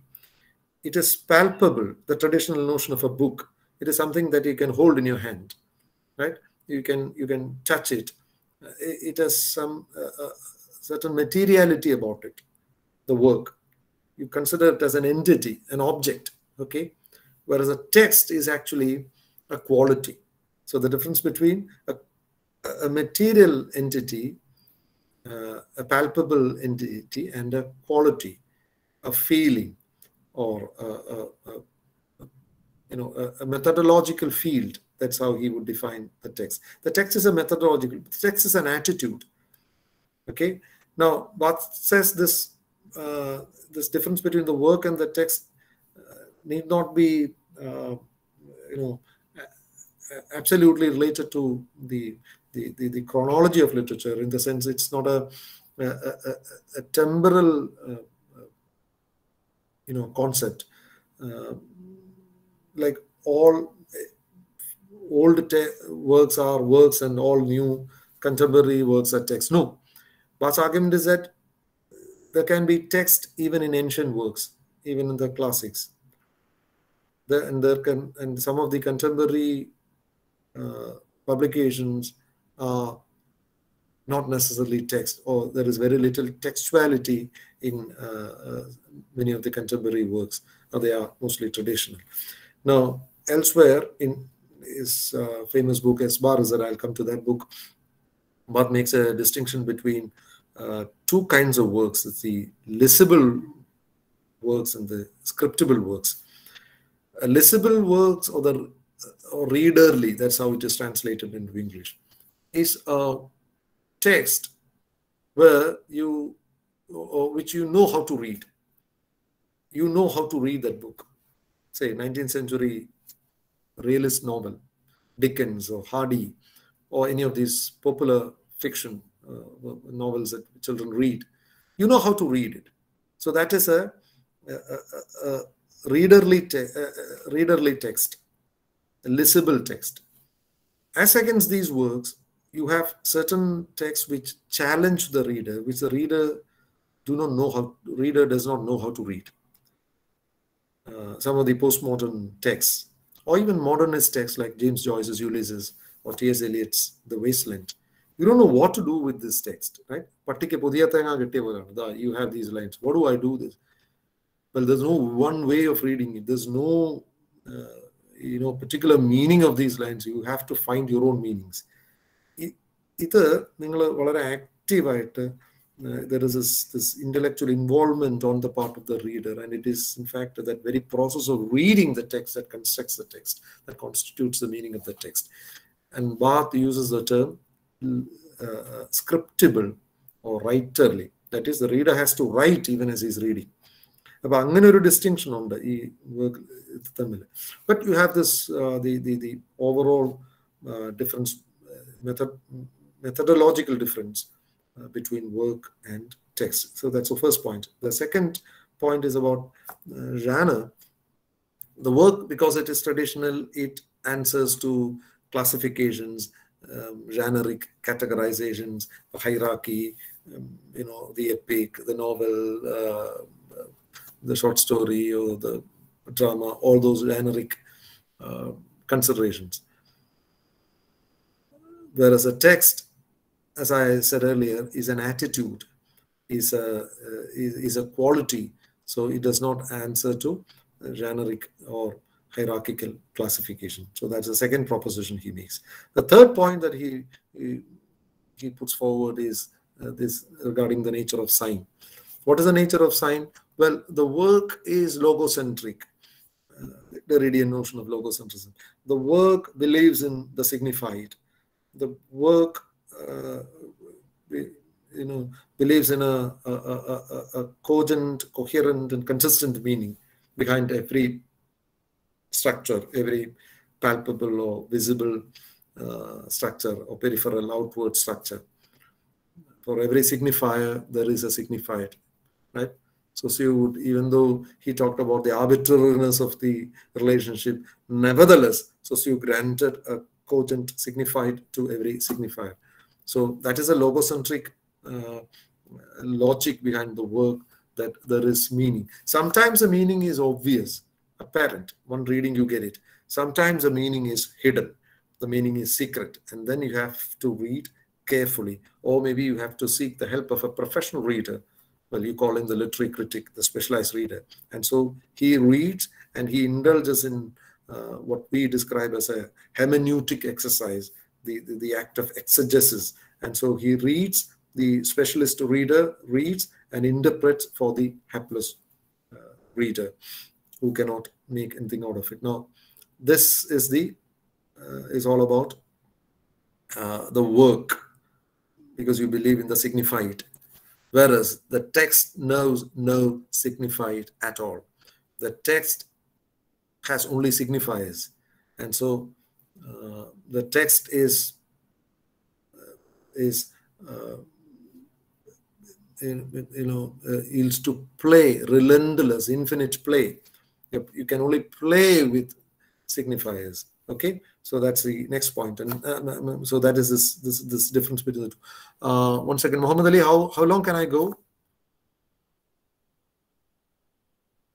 It is palpable, the traditional notion of a book. It is something that you can hold in your hand, right? You can you can touch it. It, it has some uh, certain materiality about it, the work. You consider it as an entity, an object, okay? Whereas a text is actually a quality. So the difference between a, a material entity, uh, a palpable entity, and a quality, a feeling, or a, a, a you know a, methodological field. That's how he would define the text. The text is a methodological. The text is an attitude. Okay. Now, Barthes says this uh, this difference between the work and the text uh, need not be uh, you know, absolutely related to the, the, the, the chronology of literature in the sense it's not a, a, a, a temporal, uh, you know, concept. Uh, like all old works are works and all new contemporary works are text. No. Barthes's argument is that there can be text even in ancient works, even in the classics. The, and there can and some of the contemporary uh, publications are not necessarily text, or there is very little textuality in uh, uh, many of the contemporary works, or they are mostly traditional. Now, elsewhere in his uh, famous book S bar Z, I'll come to that book, Barthes makes a distinction between uh, two kinds of works. It's the listenable works and the scriptable works. Uh, listenable works or the or readerly, that's how it is translated into English, is a text where you which you know how to read. You know how to read that book. Say 19th century realist novel, Dickens or Hardy, or any of these popular fiction uh, novels that children read. You know how to read it. So that is a, a, a, a readerly, te- readerly text, a listenable text. As against these works, you have certain texts which challenge the reader, which the reader do not know how reader does not know how to read. Uh, some of the postmodern texts, or even modernist texts like James Joyce's Ulysses or T.S. Eliot's The Wasteland, you don't know what to do with this text, right? You have these lines. What do I do this? Well, there's no one way of reading it. There's no, uh, you know, particular meaning of these lines. You have to find your own meanings ഇത് active വളരെ ആക്റ്റീവായിട്ട് uh, there is this, this, intellectual involvement on the part of the reader and it is in fact that very process of reading the text that constructs the text that constitutes the meaning of the text. And Barthes uses the term uh, scriptable or writerly. That is the reader has to write even as he's reading. അപ്പൊ അങ്ങനെ ഒരു distinction ഉണ്ട് ഈ work തമ്മിൽ but you have the the the overall uh, overall difference methodological difference uh, between work and text. So that's the first point. The second point is about uh, genre. The work, because it is traditional, it answers to classifications, um, generic categorizations, hierarchy, um, you know, the epic, the novel, uh, the short story, or the drama, all those generic uh, considerations. Whereas a text as I said earlier, is an attitude, is a uh, is, is a quality. So it does not answer to generic or hierarchical classification. So that's the second proposition he makes. The third point that he he, he puts forward is uh, this regarding the nature of sign. What is the nature of sign? Well, the work is logocentric. Uh, Derridian notion of logocentrism. The work believes in the signified. The work Uh, uh, uh, you know believes in a, a, a, a, cogent coherent and consistent meaning behind every structure every palpable or visible uh, structure or peripheral outward structure. For every signifier there is a signified right? Saussure, even though he talked about the arbitrariness of the relationship nevertheless so granted a cogent signified to every signifier so that is a logocentric uh, logic behind the work that there is meaning. Sometimes the meaning is obvious, apparent. One reading you get it. Sometimes the meaning is hidden. The meaning is secret. And then you have to read carefully. Or maybe you have to seek the help of a professional reader. Well, you call him the literary critic, the specialized reader. And so he reads and he indulges in uh, what we describe as a hermeneutic exercise the, the, the, act of exegesis. And so he reads, the specialist reader reads and interprets for the hapless uh, reader who cannot make anything out of it. Now, this is the uh, is all about the work because you believe in the signified, whereas the text knows no signified at all. The text has only signifiers and so uh, the text is is uh, in- you know uh, is to play relentless infinite play. You, you can only play with signifiers okay? So that's the next point and uh, so that is this this this difference between the two. Uh, one second muhammad ali how how long can i go?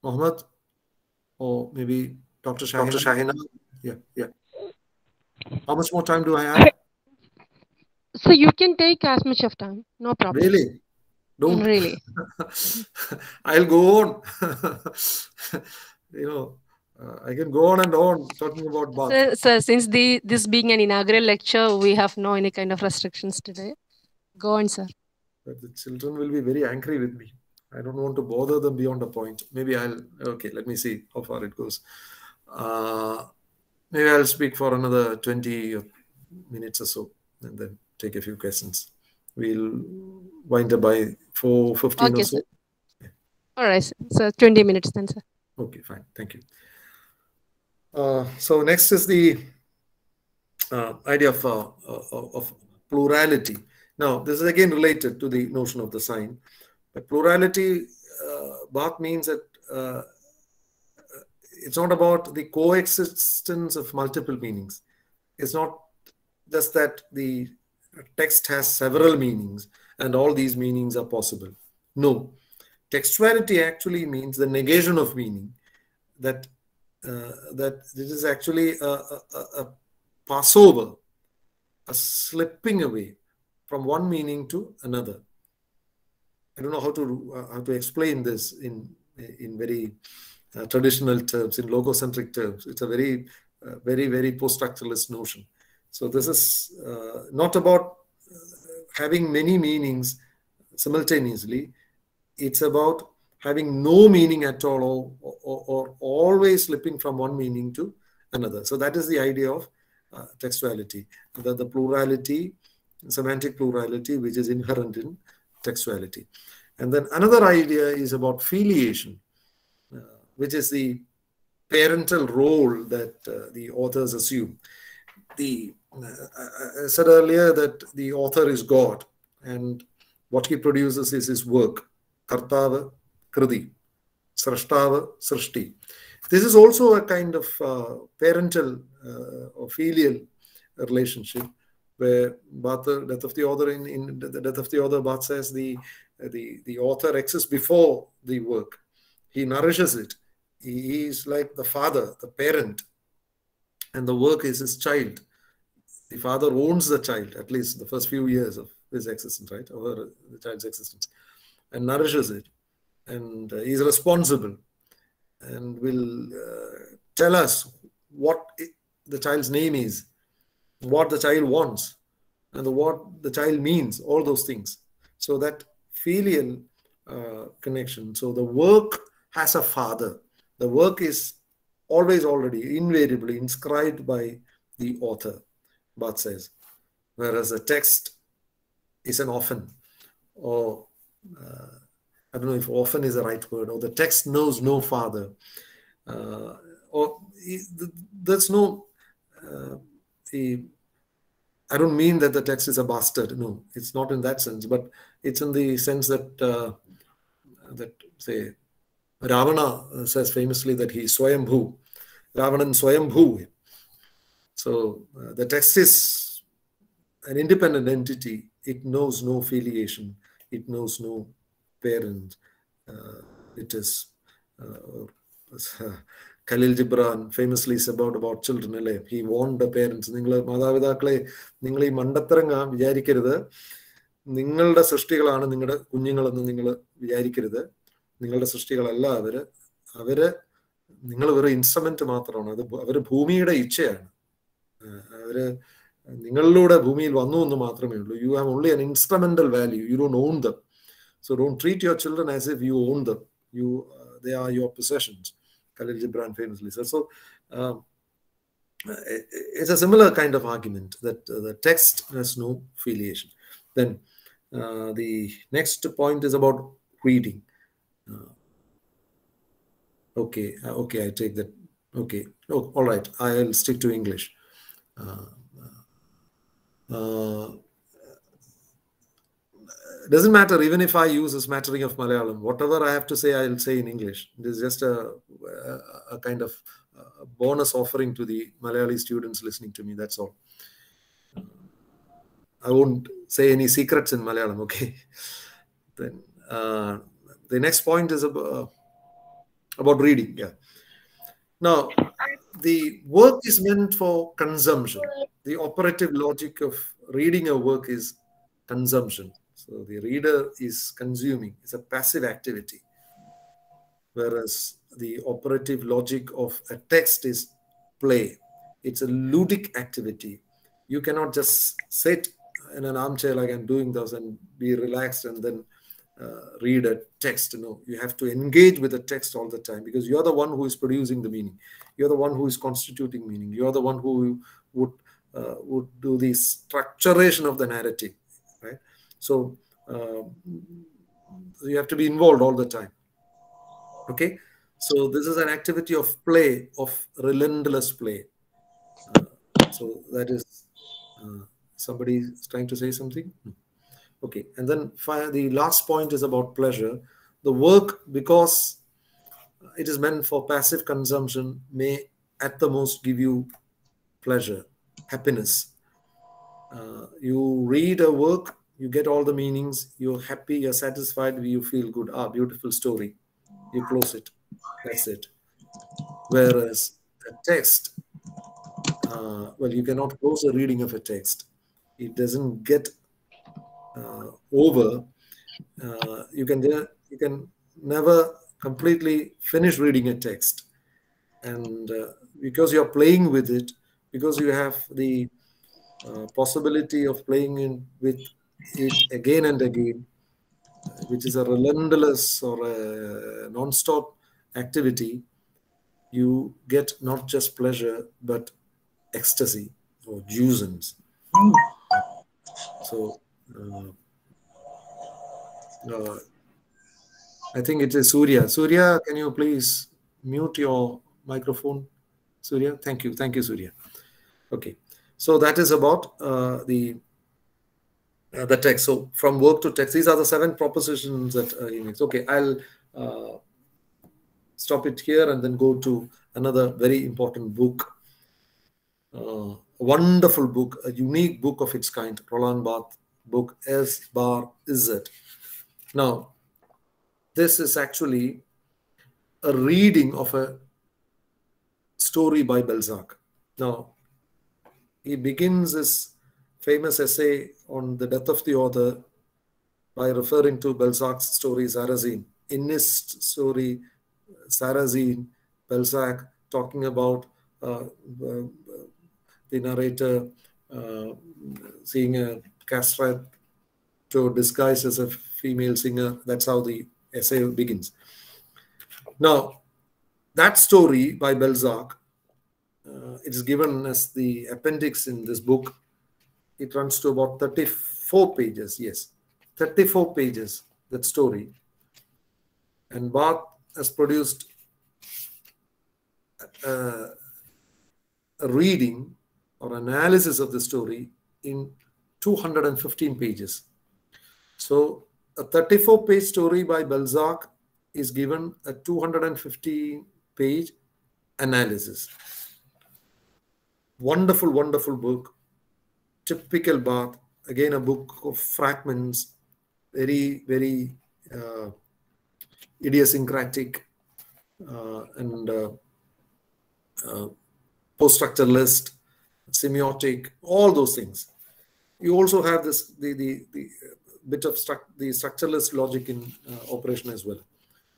Muhammad or maybe dr shahina, dr. shahina? yeah yeah how much more time do i have So you can take as much of time, no problem. really don't Really. i'll go on you know uh, i can go on and on talking about Barthes So, so since the this being an inaugural lecture, we have no any kind of restrictions today. Go on, sir. but the children will be very angry with me. I don't want to bother them beyond a point. Maybe I'll, okay, let me see how far it goes. Uh, maybe I'll speak for another 20 minutes or so and then take a few questions. We'll wind up by 4.15 Okay, or so. sir. All right. So 20 minutes then, sir. Okay, fine. Thank you. Uh, so next is the uh, idea of, uh, of, of plurality. Now, this is again related to the notion of the sign. But plurality, uh, Barthes means that uh, it's not about the coexistence of multiple meanings. It's not just that the text has several meanings and all these meanings are possible. No, textuality actually means the negation of meaning that uh, that this is actually a, a, a- passover a slipping away from one meaning to another i don't know how to uh, how to explain this in in very traditional terms in logocentric terms. It's a very uh, very very post-structuralist notion. So this is uh, not about uh, having many meanings simultaneously. It's about having no meaning at all or, or, or always slipping from one meaning to another. So that is the idea of uh, textuality, the, the plurality, semantic plurality, which is inherent in textuality. And then another idea is about filiation, uh, which is the parental role that uh, the authors assume. The uh, I said earlier that the author is God, and what he produces is his work. Kartava, Kriti, Srashtava, Srishti. This is also a kind of uh, parental uh, or filial relationship where Bhatta, death of the author in, in the death of the author, Barthes says the, the, the author exists before the work. He nourishes it. He is like the father, the parent, and the work is his child. The father owns the child, at least the first few years of his existence, right? Or the child's existence, and nourishes it. And uh, he's responsible and will uh, tell us what it, the child's name is, what the child wants, and the, what the child means, all those things. So that filial uh, connection. So the work has a father. The work is always already invariably inscribed by the author, Barthes says, whereas the text is an orphan, or uh, I don't know if orphan is the right word, or the text knows no father, uh, or there's no. Uh, the, I don't mean that the text is a bastard. No, it's not in that sense, but it's in the sense that uh, that say Ravana says famously that he is Swayambhu, Ravanan Swayambhu. So uh, the text is an independent entity. It knows no filiation. It knows no parent. Uh, it is uh, Khalil Gibran famously is about about children അല്ലേ he warned the parents നിങ്ങൾ ഈ മണ്ടത്തരം കാ- വിചാരിക്കരുത് നിങ്ങളുടെ സൃഷ്ടികളാണ് നിങ്ങളുടെ കുഞ്ഞുങ്ങളെന്ന് നിങ്ങൾ വിചാരിക്കരുത് നിങ്ങളുടെ സൃഷ്ടികളല്ല അവർ അവർ നിങ്ങൾ വെറും ഇൻസ്ട്രുമെന്റ് മാത്രമാണ്. അത് അവർ ഭൂമിയുടെ ഇച്ഛയാണ്. അവർ നിങ്ങളിലൂടെ ഭൂമിയിൽ വന്നു എന്ന് മാത്രമേ ഉള്ളൂ. You have only an instrumental value you don't own them so don't treat your children as if you own them you they are your possessions Khalil Gibran famously said. So it's a a similar kind of argument that uh, the text has no filiation. Then uh, the next point. Uh, okay, uh, okay, I take that Okay. Oh, all right. I'll stick to English. Uh, doesn't matter even if I use a smattering of Malayalam. Whatever I have to say, I'll say in English. This is just a, a, a kind of a bonus offering to the Malayali students listening to me. That's all. I won't say any secrets in Malayalam. Okay. Then uh, the next point is about uh, about reading. Yeah. Now, the work is meant for consumption. The operative logic of reading a work is consumption. So the reader is consuming, it's a passive activity. Whereas the operative logic of a text is play, it's a ludic activity. You cannot just sit in an armchair like I'm doing this and be relaxed and then uh, read a text. You know, you have to engage with the text all the time because you're the one who is producing the meaning. You're the one who is constituting meaning. You're the one who would uh, would do the structuration of the narrative, right? So uh, you have to be involved all the time. Okay, so this is an activity of play, of relentless play. Uh, so that is uh, somebody is trying to say something. Okay, and then the last point is about pleasure. The work, because it is meant for passive consumption, may at the most give you pleasure, happiness. Uh, you read a work, you get all the meanings, you're happy, you're satisfied, you feel good. Ah, beautiful story. You close it. That's it. Whereas a text, uh, well, you cannot close a reading of a text. It doesn't get over. Uh, you can you can never completely finish reading a text, and uh, because you're playing with it, because you have the uh, possibility of playing in with it again and again, which is a relentless or a non-stop activity, you get not just pleasure but ecstasy or jouissance. So, uh, uh, I think it is Surya. Surya, can you please mute your microphone? Surya, thank you, thank you, Surya. Okay, so that is about uh, the uh, the text. So from work to text, these are the seven propositions that uh, he makes. Okay, I'll uh, stop it here and then go to another very important book. Uh, a wonderful book, a unique book of its kind, Roland Barthes book, S bar Z. Now, this is actually a reading of a story by Balzac. Now, he begins his famous essay on the death of the author by referring to Balzac's story Sarrasine. In his story, Sarrasine, Balzac talking about uh, uh, the narrator uh, seeing a castrate to disguise as a female singer. That's how the essay begins. Now, that story by Balzac, uh, it is given as the appendix in this book. It runs to about 34 pages, yes, 34 pages, that story. And Barthes has produced uh, a reading or analysis of the story in 215 pages. So a 34 page story by Balzac is given a 250 page analysis. Wonderful, wonderful book. Typical Barthes. Again, a book of fragments, very, very uh, idiosyncratic uh, and uh, uh post-structuralist, semiotic, all those things. You also have this the the, the bit of stru the structuralist logic in uh, operation as well.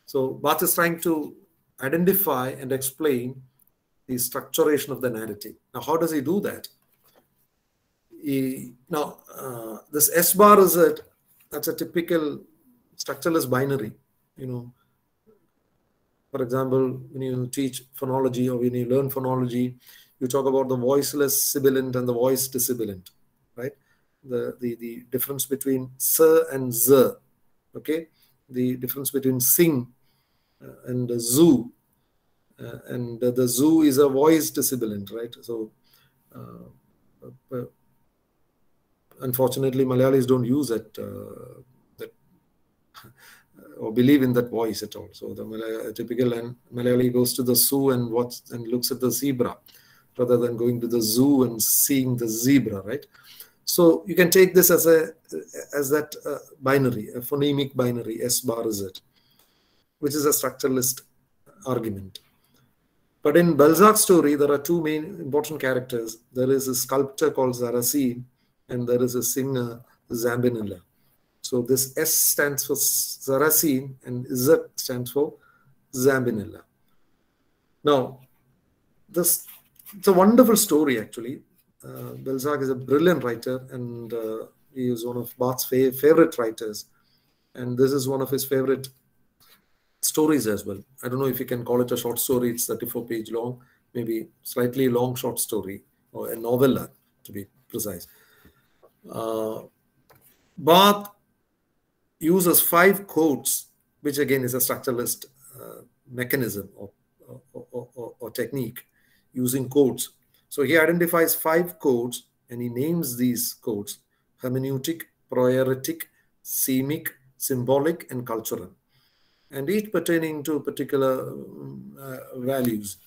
So Barthes is trying to identify and explain the structuration of the narrative. Now, how does he do that? He, now, uh, this S bar is a that's a typical structuralist binary. You know, for example, when you teach phonology or when you learn phonology, you talk about the voiceless sibilant and the voiced sibilant, right? The, the, the difference between sir and z, okay? The difference between sing uh, and zoo, uh, and the zoo is a voiced sibilant, right? So, uh, unfortunately, Malayalis don't use that that or believe in that voice at all. So the typical and Malayali goes to the zoo and watch and looks at the zebra rather than going to the zoo and seeing the zebra, right? So you can take this as a as that uh, binary, a phonemic binary, S bar Z, which is a structuralist argument. But in Balzac's story, there are two main important characters. There is a sculptor called Saracen, and there is a singer, Zambinella. So this S stands for Saracen, and Z stands for Zambinella. Now, this it's a wonderful story actually. Uh, Balzac is a brilliant writer, and uh, he is one of Barthes' fa favorite writers. And this is one of his favorite stories as well. I don't know if you can call it a short story. It's 34 page long, maybe slightly long short story or a novella to be precise. Uh, Barthes uses five codes, which again is a structuralist uh, mechanism or, or, or, or, technique using codes. So he identifies five codes and he names these codes hermeneutic, proairetic, semic, symbolic, and cultural and each pertaining to particular uh, values.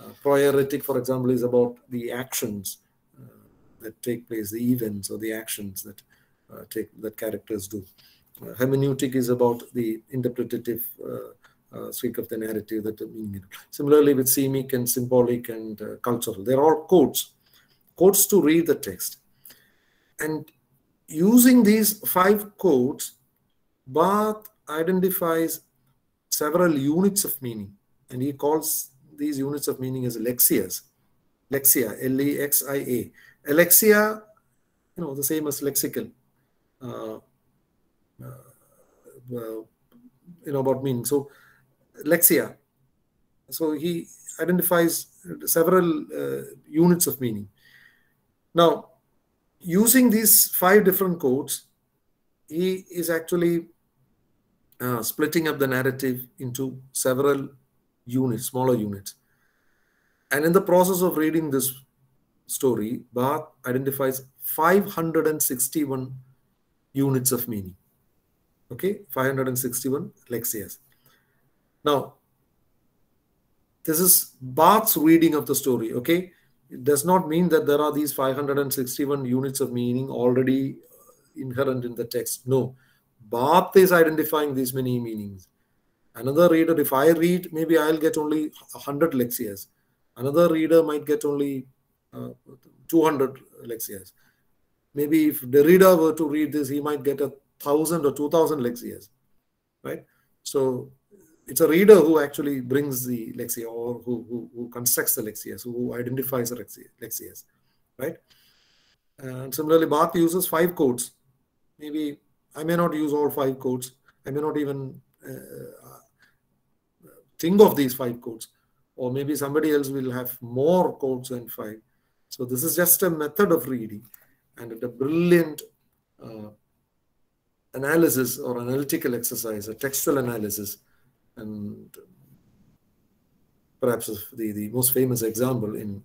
Uh, for example, is about the actions uh, that take place, the events or the actions that uh, take that characters do. Uh, hermeneutic is about the interpretative uh, streak of the narrative that meaning. Similarly, with semic and symbolic and cultural, they're all codes, codes to read the text. And using these five codes, Barthes identifies several units of meaning, and he calls these units of meaning as lexias. Lexia, L-E-X-I-A. Alexia, you know, the same as lexical. Uh, uh, uh, you know about meaning. So, lexia. So he identifies several uh, units of meaning. Now, using these five different codes, he is actually uh, splitting up the narrative into several units, smaller units. And in the process of reading this story, Barthes identifies 561 units of meaning. Okay, 561 lexias. Now, this is Barthes's reading of the story. Okay, it does not mean that there are these 561 units of meaning already inherent in the text. No, Barthes is identifying these many meanings. Another reader, if I read, maybe I'll get only 100 lexias. Another reader might get only uh, 200 lexias. Maybe if the reader were to read this, he might get a thousand or 2000 lexias, right? So it's a reader who actually brings the lexia or who, who, who constructs the lexias, who identifies the lexias, right? And similarly, Barthes uses five codes. Maybe I may not use all five codes. I may not even uh, think of these five codes. Or maybe somebody else will have more codes than five. So this is just a method of reading and a brilliant uh, analysis or analytical exercise, a textual analysis. And perhaps the, the most famous example in,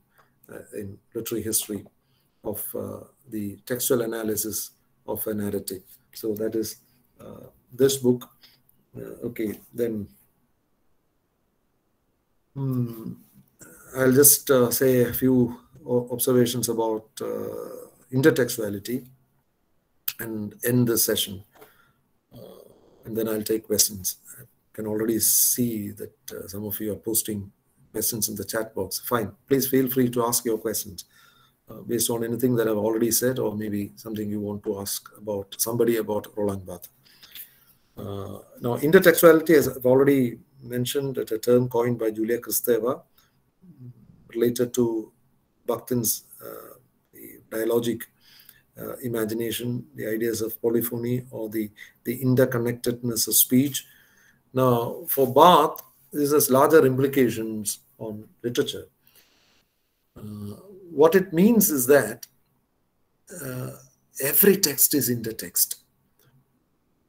uh, in literary history of uh, the textual analysis of a narrative. So that is uh, this book. Uh, okay, then hmm, I'll just uh, say a few observations about uh, intertextuality and end the session. And then I'll take questions. Can already see that uh, some of you are posting questions in the chat box. Fine. Please feel free to ask your questions uh, based on anything that I've already said, or maybe something you want to ask about somebody about Roland Barthes. Uh, now, intertextuality, as I've already mentioned, it's a term coined by Julia Kristeva related to Bakhtin's uh, dialogic uh, imagination, the ideas of polyphony or the, the interconnectedness of speech. Now, for Barthes, this has larger implications on literature. Uh, what it means is that uh, every text is intertext.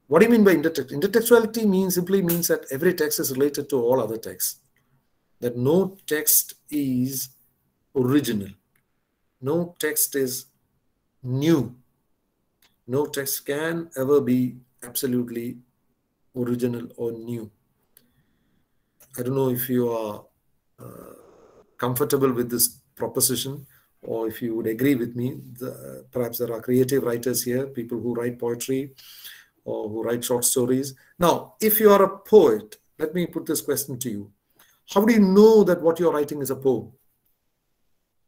What do you mean by intertext? Intertextuality means simply means that every text is related to all other texts. that no text is original. No text is new. No text can ever be absolutely original or new. I don't know if you are uh, comfortable with this proposition or if you would agree with me. The, perhaps there are creative writers here, people who write poetry or who write short stories. Now, if you are a poet, let me put this question to you. How do you know that what you're writing is a poem?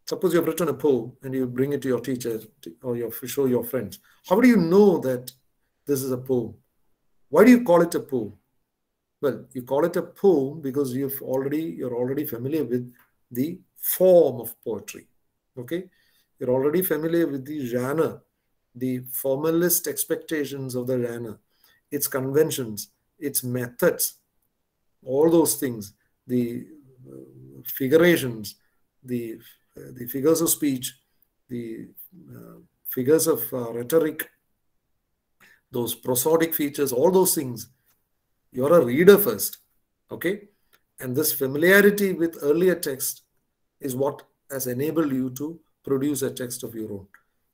Suppose you've written a poem and you bring it to your teacher or you show your friends. How do you know that this is a poem? Why do you call it a poem? Well, you call it a poem because you've already you're already familiar with the form of poetry. Okay, you're already familiar with the genre, the formalist expectations of the genre, its conventions, its methods, all those things, the uh, figurations, the the figures of speech, the uh, figures of uh, rhetoric, those prosodic features, all those things. You're a reader first, okay? And this familiarity with earlier text is what has enabled you to produce a text of your own.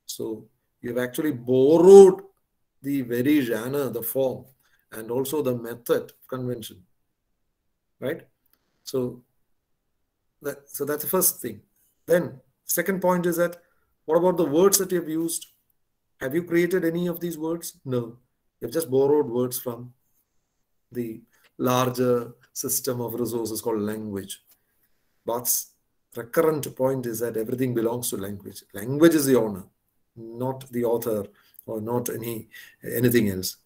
So you've actually borrowed the very genre, the form, and also the method convention, right? So that so that's the first thing. Then second point is that what about the words that you have used? Have you created any of these words? No. You've just borrowed words from the larger system of resources called language. But recurrent point is that everything belongs to language. Language is the owner, not the author or not any anything else.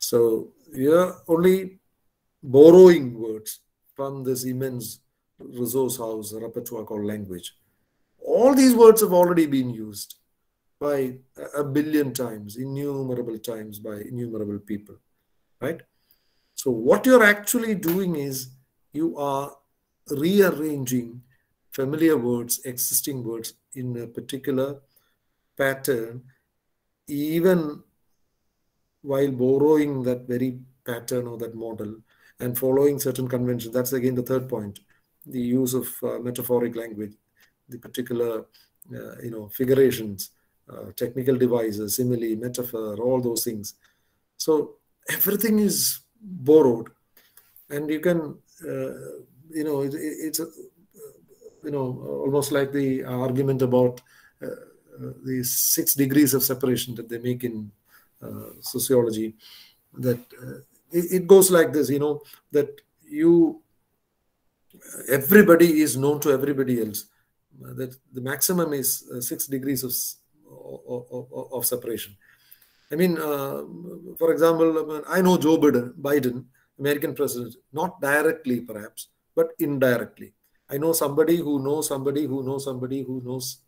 So you're only borrowing words from this immense resource house repertoire called language. All these words have already been used by a billion times, innumerable times by innumerable people, right? So what you're actually doing is you are rearranging familiar words, existing words in a particular pattern, even while borrowing that very pattern or that model and following certain conventions. That's again the third point, the use of uh, metaphoric language, the particular, uh, you know, figurations, uh, technical devices, simile, metaphor, all those things. So everything is borrowed, and you can, uh, you know, it, it's, a, you know, almost like the argument about uh, uh, the six degrees of separation that they make in sociology. That it, it goes like this, you know, that you everybody is known to everybody else. That the maximum is six degrees of of, of, separation. I mean, uh, for example, I know Joe Biden, Biden, American president, not directly perhaps, but indirectly. I know somebody who knows somebody who knows somebody who knows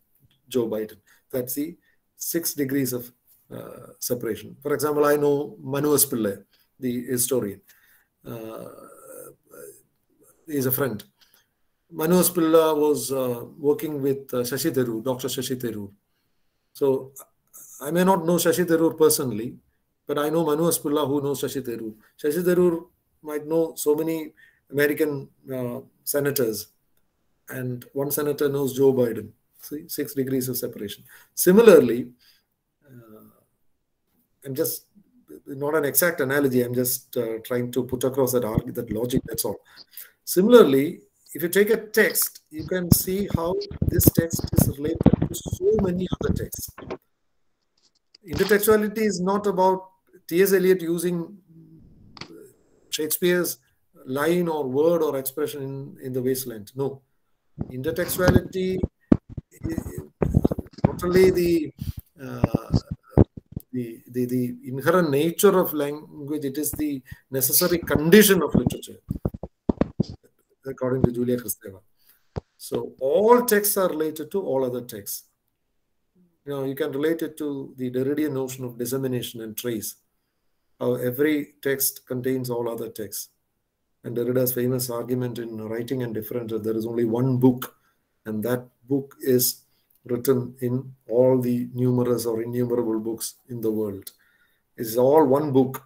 Joe Biden. That's the six degrees of uh, separation. For example, I know Manu. Pillai, the historian. Uh, is a friend. Manu. Pillai was uh, working with uh, Shashi Tharoor, Dr. Shashi Tharoor. So I may not know Shashi Tharoor personally, but I know Manu S. Pillai who knows Shashi Tharoor. Shashi Tharoor might know so many American uh, senators, and one senator knows Joe Biden. See, six degrees of separation. Similarly, uh, I'm just not an exact analogy. I'm just uh, trying to put across that that logic. That's all. Similarly, if you take a text, you can see how this text is related to so many other texts. Intertextuality is not about T.S. Eliot using Shakespeare's line or word or expression in, in the wasteland. No. Intertextuality, not only the, uh, the, the, the inherent nature of language, it is the necessary condition of literature according to Julia Kristeva. So all texts are related to all other texts. You know, you can relate it to the Derridian notion of dissemination and trace. How every text contains all other texts. And Derrida's famous argument in Writing and Difference there is only one book, and that book is written in all the numerous or innumerable books in the world. It's all one book.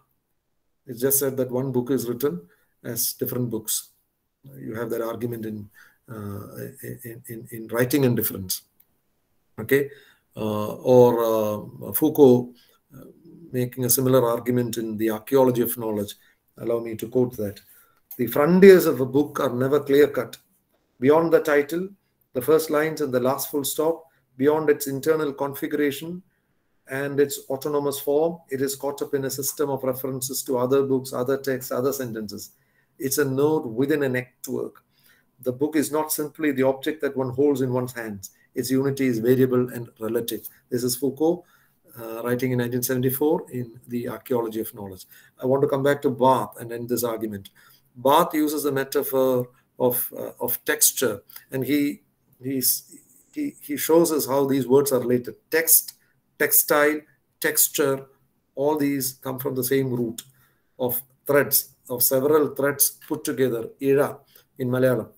It's just said that one book is written as different books you have that argument in in, in, in writing and difference. Okay, uh, or uh, Foucault uh, making a similar argument in the archaeology of knowledge. Allow me to quote that. The frontiers of a book are never clear cut. Beyond the title, the first lines and the last full stop, beyond its internal configuration and its autonomous form, it is caught up in a system of references to other books, other texts, other sentences. It's a node within a network. The book is not simply the object that one holds in one's hands. Its unity is variable and relative. This is Foucault uh, writing in 1974 in The Archaeology of Knowledge. I want to come back to Barthes and end this argument. Barthes uses the metaphor of, uh, of texture, and he, he's, he, he shows us how these words are related. Text, textile, texture, all these come from the same root of threads, of several threads put together, ira in Malayalam.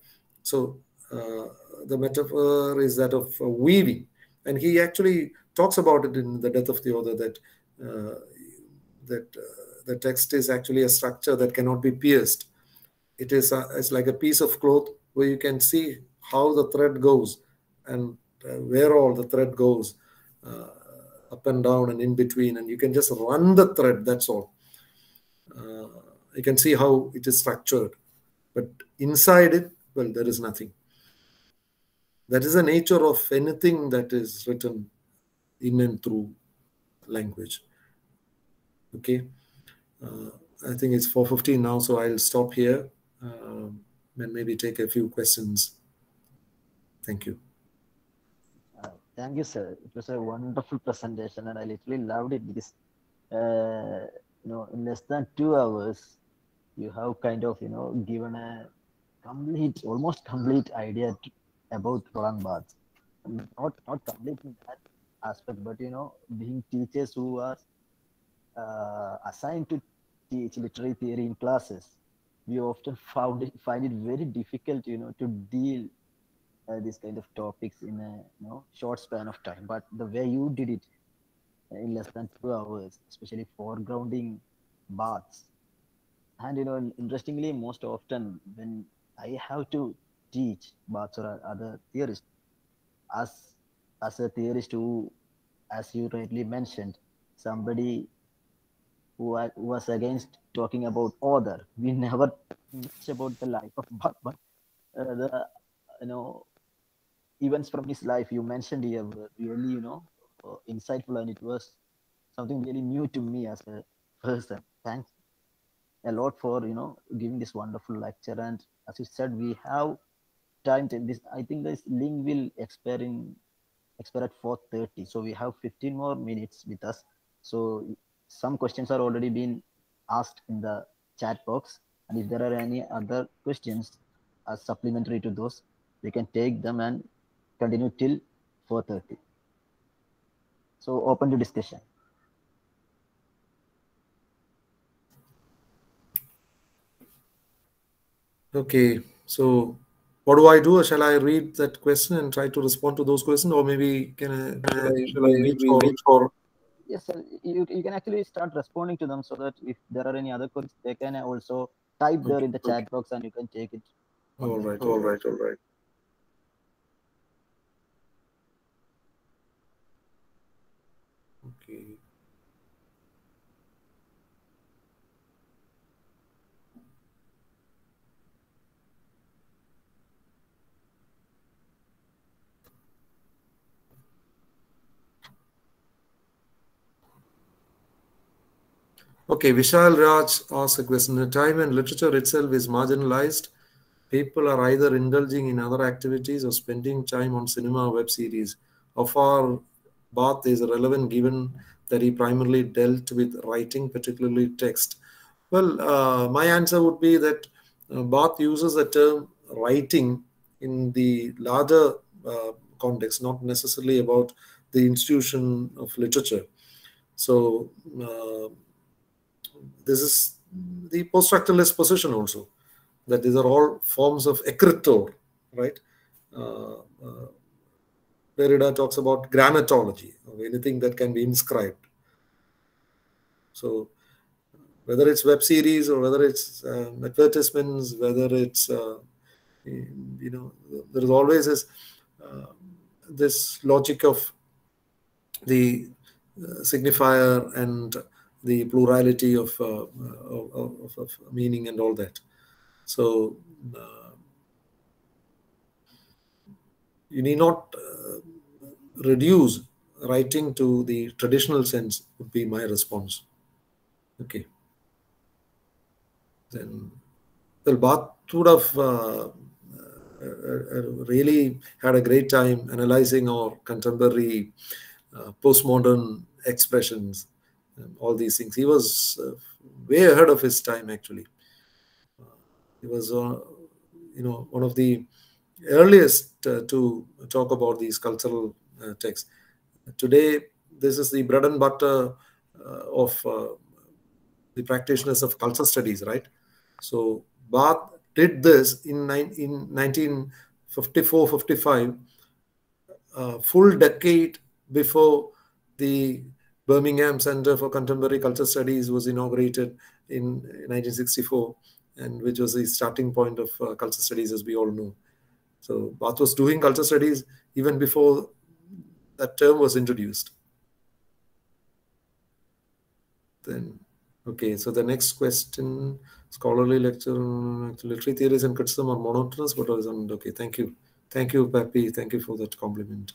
So uh, the metaphor is that of uh, weaving. And he actually talks about it in The Death of the Author that, uh, that the text is actually a structure that cannot be pierced. It is a, it's like a piece of cloth where you can see how the thread goes and uh, where all the thread goes uh, up and down and in between. And you can just run the thread that's all. Uh, you can see how it is structured. But inside it well there is nothing that is the nature of anything that is written in and through language okay uh, i think it's 4.15 now so i'll stop here um, and maybe take a few questions. Thank you. Uh, thank you, sir. It was a wonderful presentation, and I literally loved it because, uh, you know, in less than two hours, you have kind of, you know, given a complete, almost complete idea to, about Roland Barthes. Not not complete in that aspect, but you know, being teachers who are uh, assigned to teach literary theory in classes we often found it find it very difficult you know to deal uh, these kind of topics in a you know short span of time but the way you did it in less than two hours especially foregrounding Barthes, and you know interestingly most often when i have to teach Barthes or other theorists as as a theorist who as you rightly mentioned somebody who, was against talking about author. We never much about the life of but uh, the you know events from his life you mentioned here were really you know uh, insightful, and it was something really new to me as a person. Thanks a lot for you know giving this wonderful lecture. And as you said, we have time. To this I think this link will expire in expire at 4:30, so we have 15 more minutes with us. So some questions are already been asked in the chat box. And if there are any other questions as supplementary to those, we can take them and continue till 4.30. So open to discussion. Okay, so what do I do? Shall I read that question and try to respond to those questions, or maybe can I, shall I, shall I read for, for yes sir. You, you can actually start responding to them so that if there are any other questions they can also type there in the chat okay. box and you can take it. All right all right all right okay Okay, Vishal Raj asks a question. The time when literature itself is marginalized, people are either indulging in other activities or spending time on cinema web series. How far Barthes is relevant given that he primarily dealt with writing, particularly text? Well, uh, my answer would be that uh, Barthes uses the term writing in the larger uh, context, not necessarily about the institution of literature. So, uh, this is the post-structuralist position also, that these are all forms of écriture, right? Uh, uh, talks about grammatology, of anything that can be inscribed. So whether it's web series or whether it's uh, advertisements, whether it's uh, you know, there is always this, uh, this logic of the uh, signifier and the plurality of, uh, of, of, meaning and all that. So uh, you need not uh, reduce writing to the traditional sense would be my response. Okay. Then, well, Barthes would have uh, uh, really had a great time analyzing our contemporary uh, postmodern expressions all these things. He was uh, way ahead of his time, actually. Uh, he was, uh, you know, one of the earliest uh, to talk about these cultural texts. Today, this is the bread and butter of the practitioners of culture studies, right? So Barthes did this in, nine, in 1954 55, a full decade before the Birmingham Center for Contemporary Culture Studies was inaugurated in 1964, and which was the starting point of uh, culture studies, as we all know. So Barthes was doing culture studies even before that term was introduced. Then, okay, so the next question scholarly lecture literary theories and criticism are monotonous but. Okay, thank you. Thank you, Pappy. Thank you for that compliment.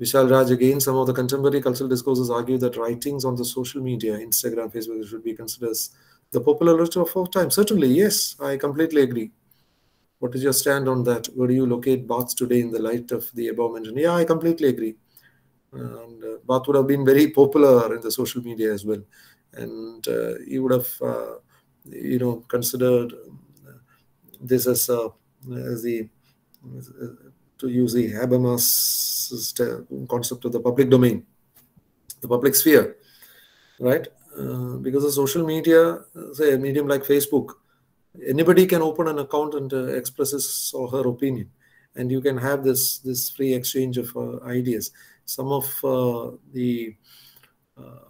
Vishal Raj, again, some of the contemporary cultural discourses argue that writings on the social media, Instagram, Facebook, should be considered as the popular literature of our time. Certainly, yes, I completely agree. What is your stand on that? Where do you locate Barthes today in the light of the above mentioned? Yeah, I completely agree. And uh, Barthes would have been very popular in the social media as well. And uh, he would have uh, you know considered this as, a, as the to use the Habermas concept of the public domain, the public sphere, right? Uh, because of social media, say a medium like Facebook, anybody can open an account and uh, express his or her opinion, and you can have this this free exchange of uh, ideas. Some of uh, the uh,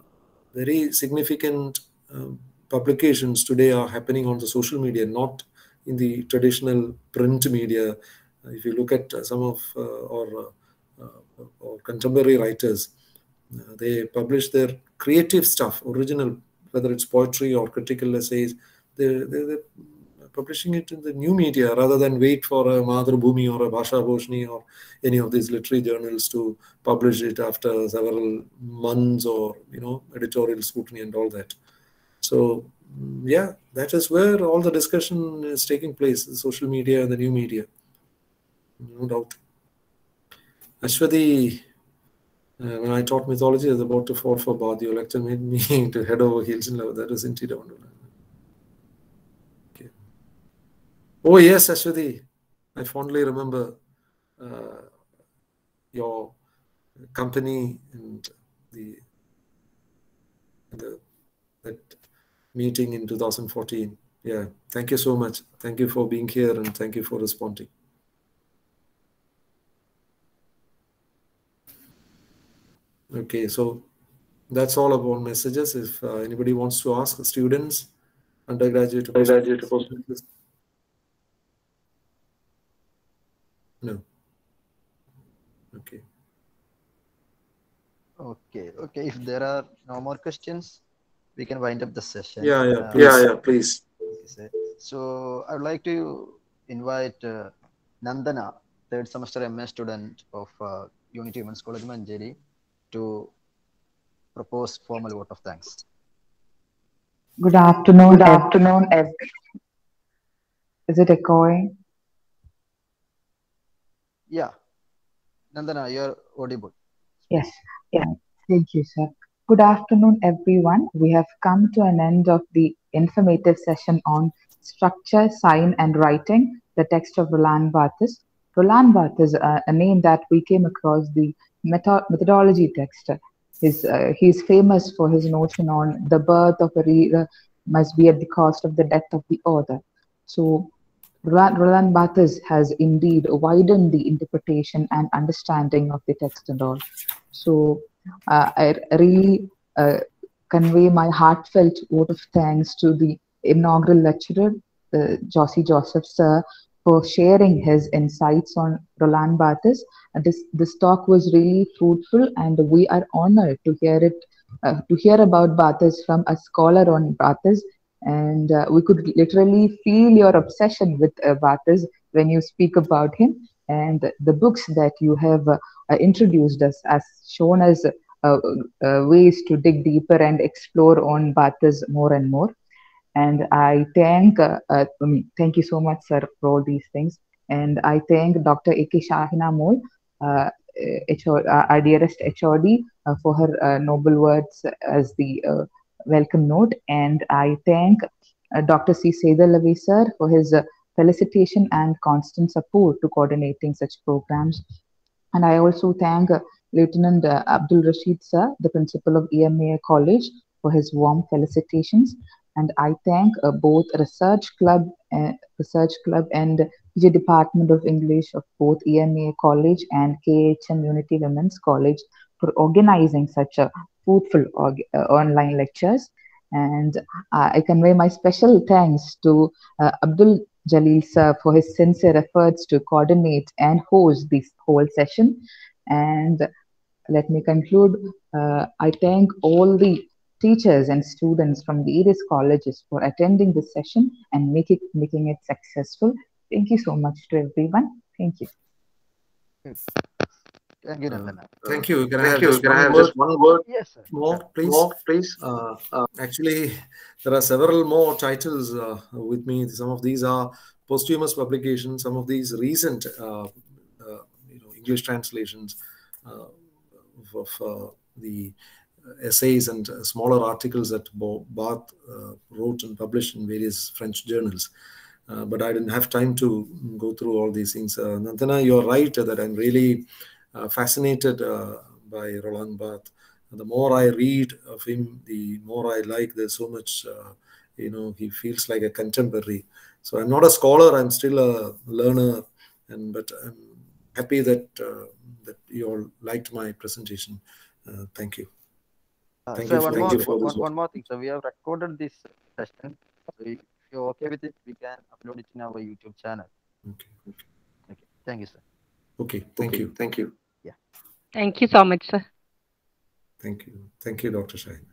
very significant um, publications today are happening on the social media, not in the traditional print media. If you look at some of uh, our, uh, our contemporary writers, uh, they publish their creative stuff, original, whether it's poetry or critical essays, they're, they're, they're publishing it in the new media rather than wait for a Mathrubhumi or a Bhashaposhini or any of these literary journals to publish it after several months or you know editorial scrutiny and all that. So yeah, that is where all the discussion is taking place, social media and the new media. No doubt. Ashwati, uh, when I taught mythology, I was about to fall for Barthes. Your lecture made me to head over heels in love. That was indeed wonderful. Okay. Oh, yes, Ashwati. I fondly remember uh, your company and the, the that meeting in 2014. Yeah, thank you so much. Thank you for being here and thank you for responding. Okay, so that's all about messages. If uh, anybody wants to ask students, undergraduate, undergraduate, no. Okay. Okay. Okay. If there are no more questions, we can wind up the session. Yeah, yeah, Uh, please. yeah, yeah, please. So I would like to invite uh, Nandana, third semester MA student of uh, Unity Women's College Manjeri, to propose formal vote of thanks. Good afternoon. Good afternoon. Is it echoing? Yeah. Nandana, you're audible. Yes. Yeah. Thank you, sir. Good afternoon, everyone. We have come to an end of the informative session on structure, sign, and writing, the text of Roland Barthes. Roland Barthes is a, a name that we came across the meta- methodology text. His, uh, he's famous for his notion on the birth of a reader must be at the cost of the death of the author. So Roland, Barthes has indeed widened the interpretation and understanding of the text and all. So uh, I really uh, convey my heartfelt vote of thanks to the inaugural lecturer, uh, Joseph sir, for sharing his insights on Roland Barthes. Uh, this this talk was really fruitful, and we are honored to hear it uh, to hear about Barthes from a scholar on Barthes. And uh, we could literally feel your obsession with uh, Barthes when you speak about him and the books that you have uh, introduced us as shown us uh, ways to dig deeper and explore on Barthes more and more. And I thank, uh, uh, thank you so much, sir, for all these things. And I thank Dr. A.K. Shahina Mol, uh, HO, our dearest HOD, for her noble words as the welcome note. And I thank Dr. C. Sedalavi, sir, for his felicitation and constant support to coordinating such programs. And I also thank uh, Lieutenant uh, Abdul Rashid Sir, the principal of EMEA College, for his warm felicitations. And I thank uh, both Research Club, uh, Research Club and the Department of English of both EMEA College and KAHM Unity Women's College for organizing such a fruitful org- uh, online lectures. And I convey my special thanks to uh, Abdul Jalil sir for his sincere efforts to coordinate and host this whole session. And let me conclude. Uh, I thank all the teachers and students from various colleges for attending this session and make it, making it successful. Thank you so much to everyone. Thank you. Thank you, Nandana. Thank you. Can I Thank have you. just Can I one have just one word Yes, sir. more, please? more, please? Uh, uh, actually, there are several more titles uh, with me. Some of these are posthumous publications. Some of these recent, uh, uh, you know, English translations uh, of uh, the essays and uh, smaller articles that Barthes uh, wrote and published in various French journals. Uh, but I didn't have time to go through all these things. Nandana, you're right that I'm really fascinated by Roland Barthes. The more I read of him, the more I like. There's so much, you know, he feels like a contemporary. So I'm not a scholar. I'm still a learner, and but I'm happy that uh, that you all liked my presentation. Uh, thank you. Uh, Thank sir, you one thank more, you for one, one more thing. So we have recorded this session. So if you're okay with it, we can upload it in our YouTube channel. Okay. Okay. Thank you, sir. Okay. Thank you. Thank you. Yeah. Thank you so much, sir. Thank you. Thank you, Dr. Shahid.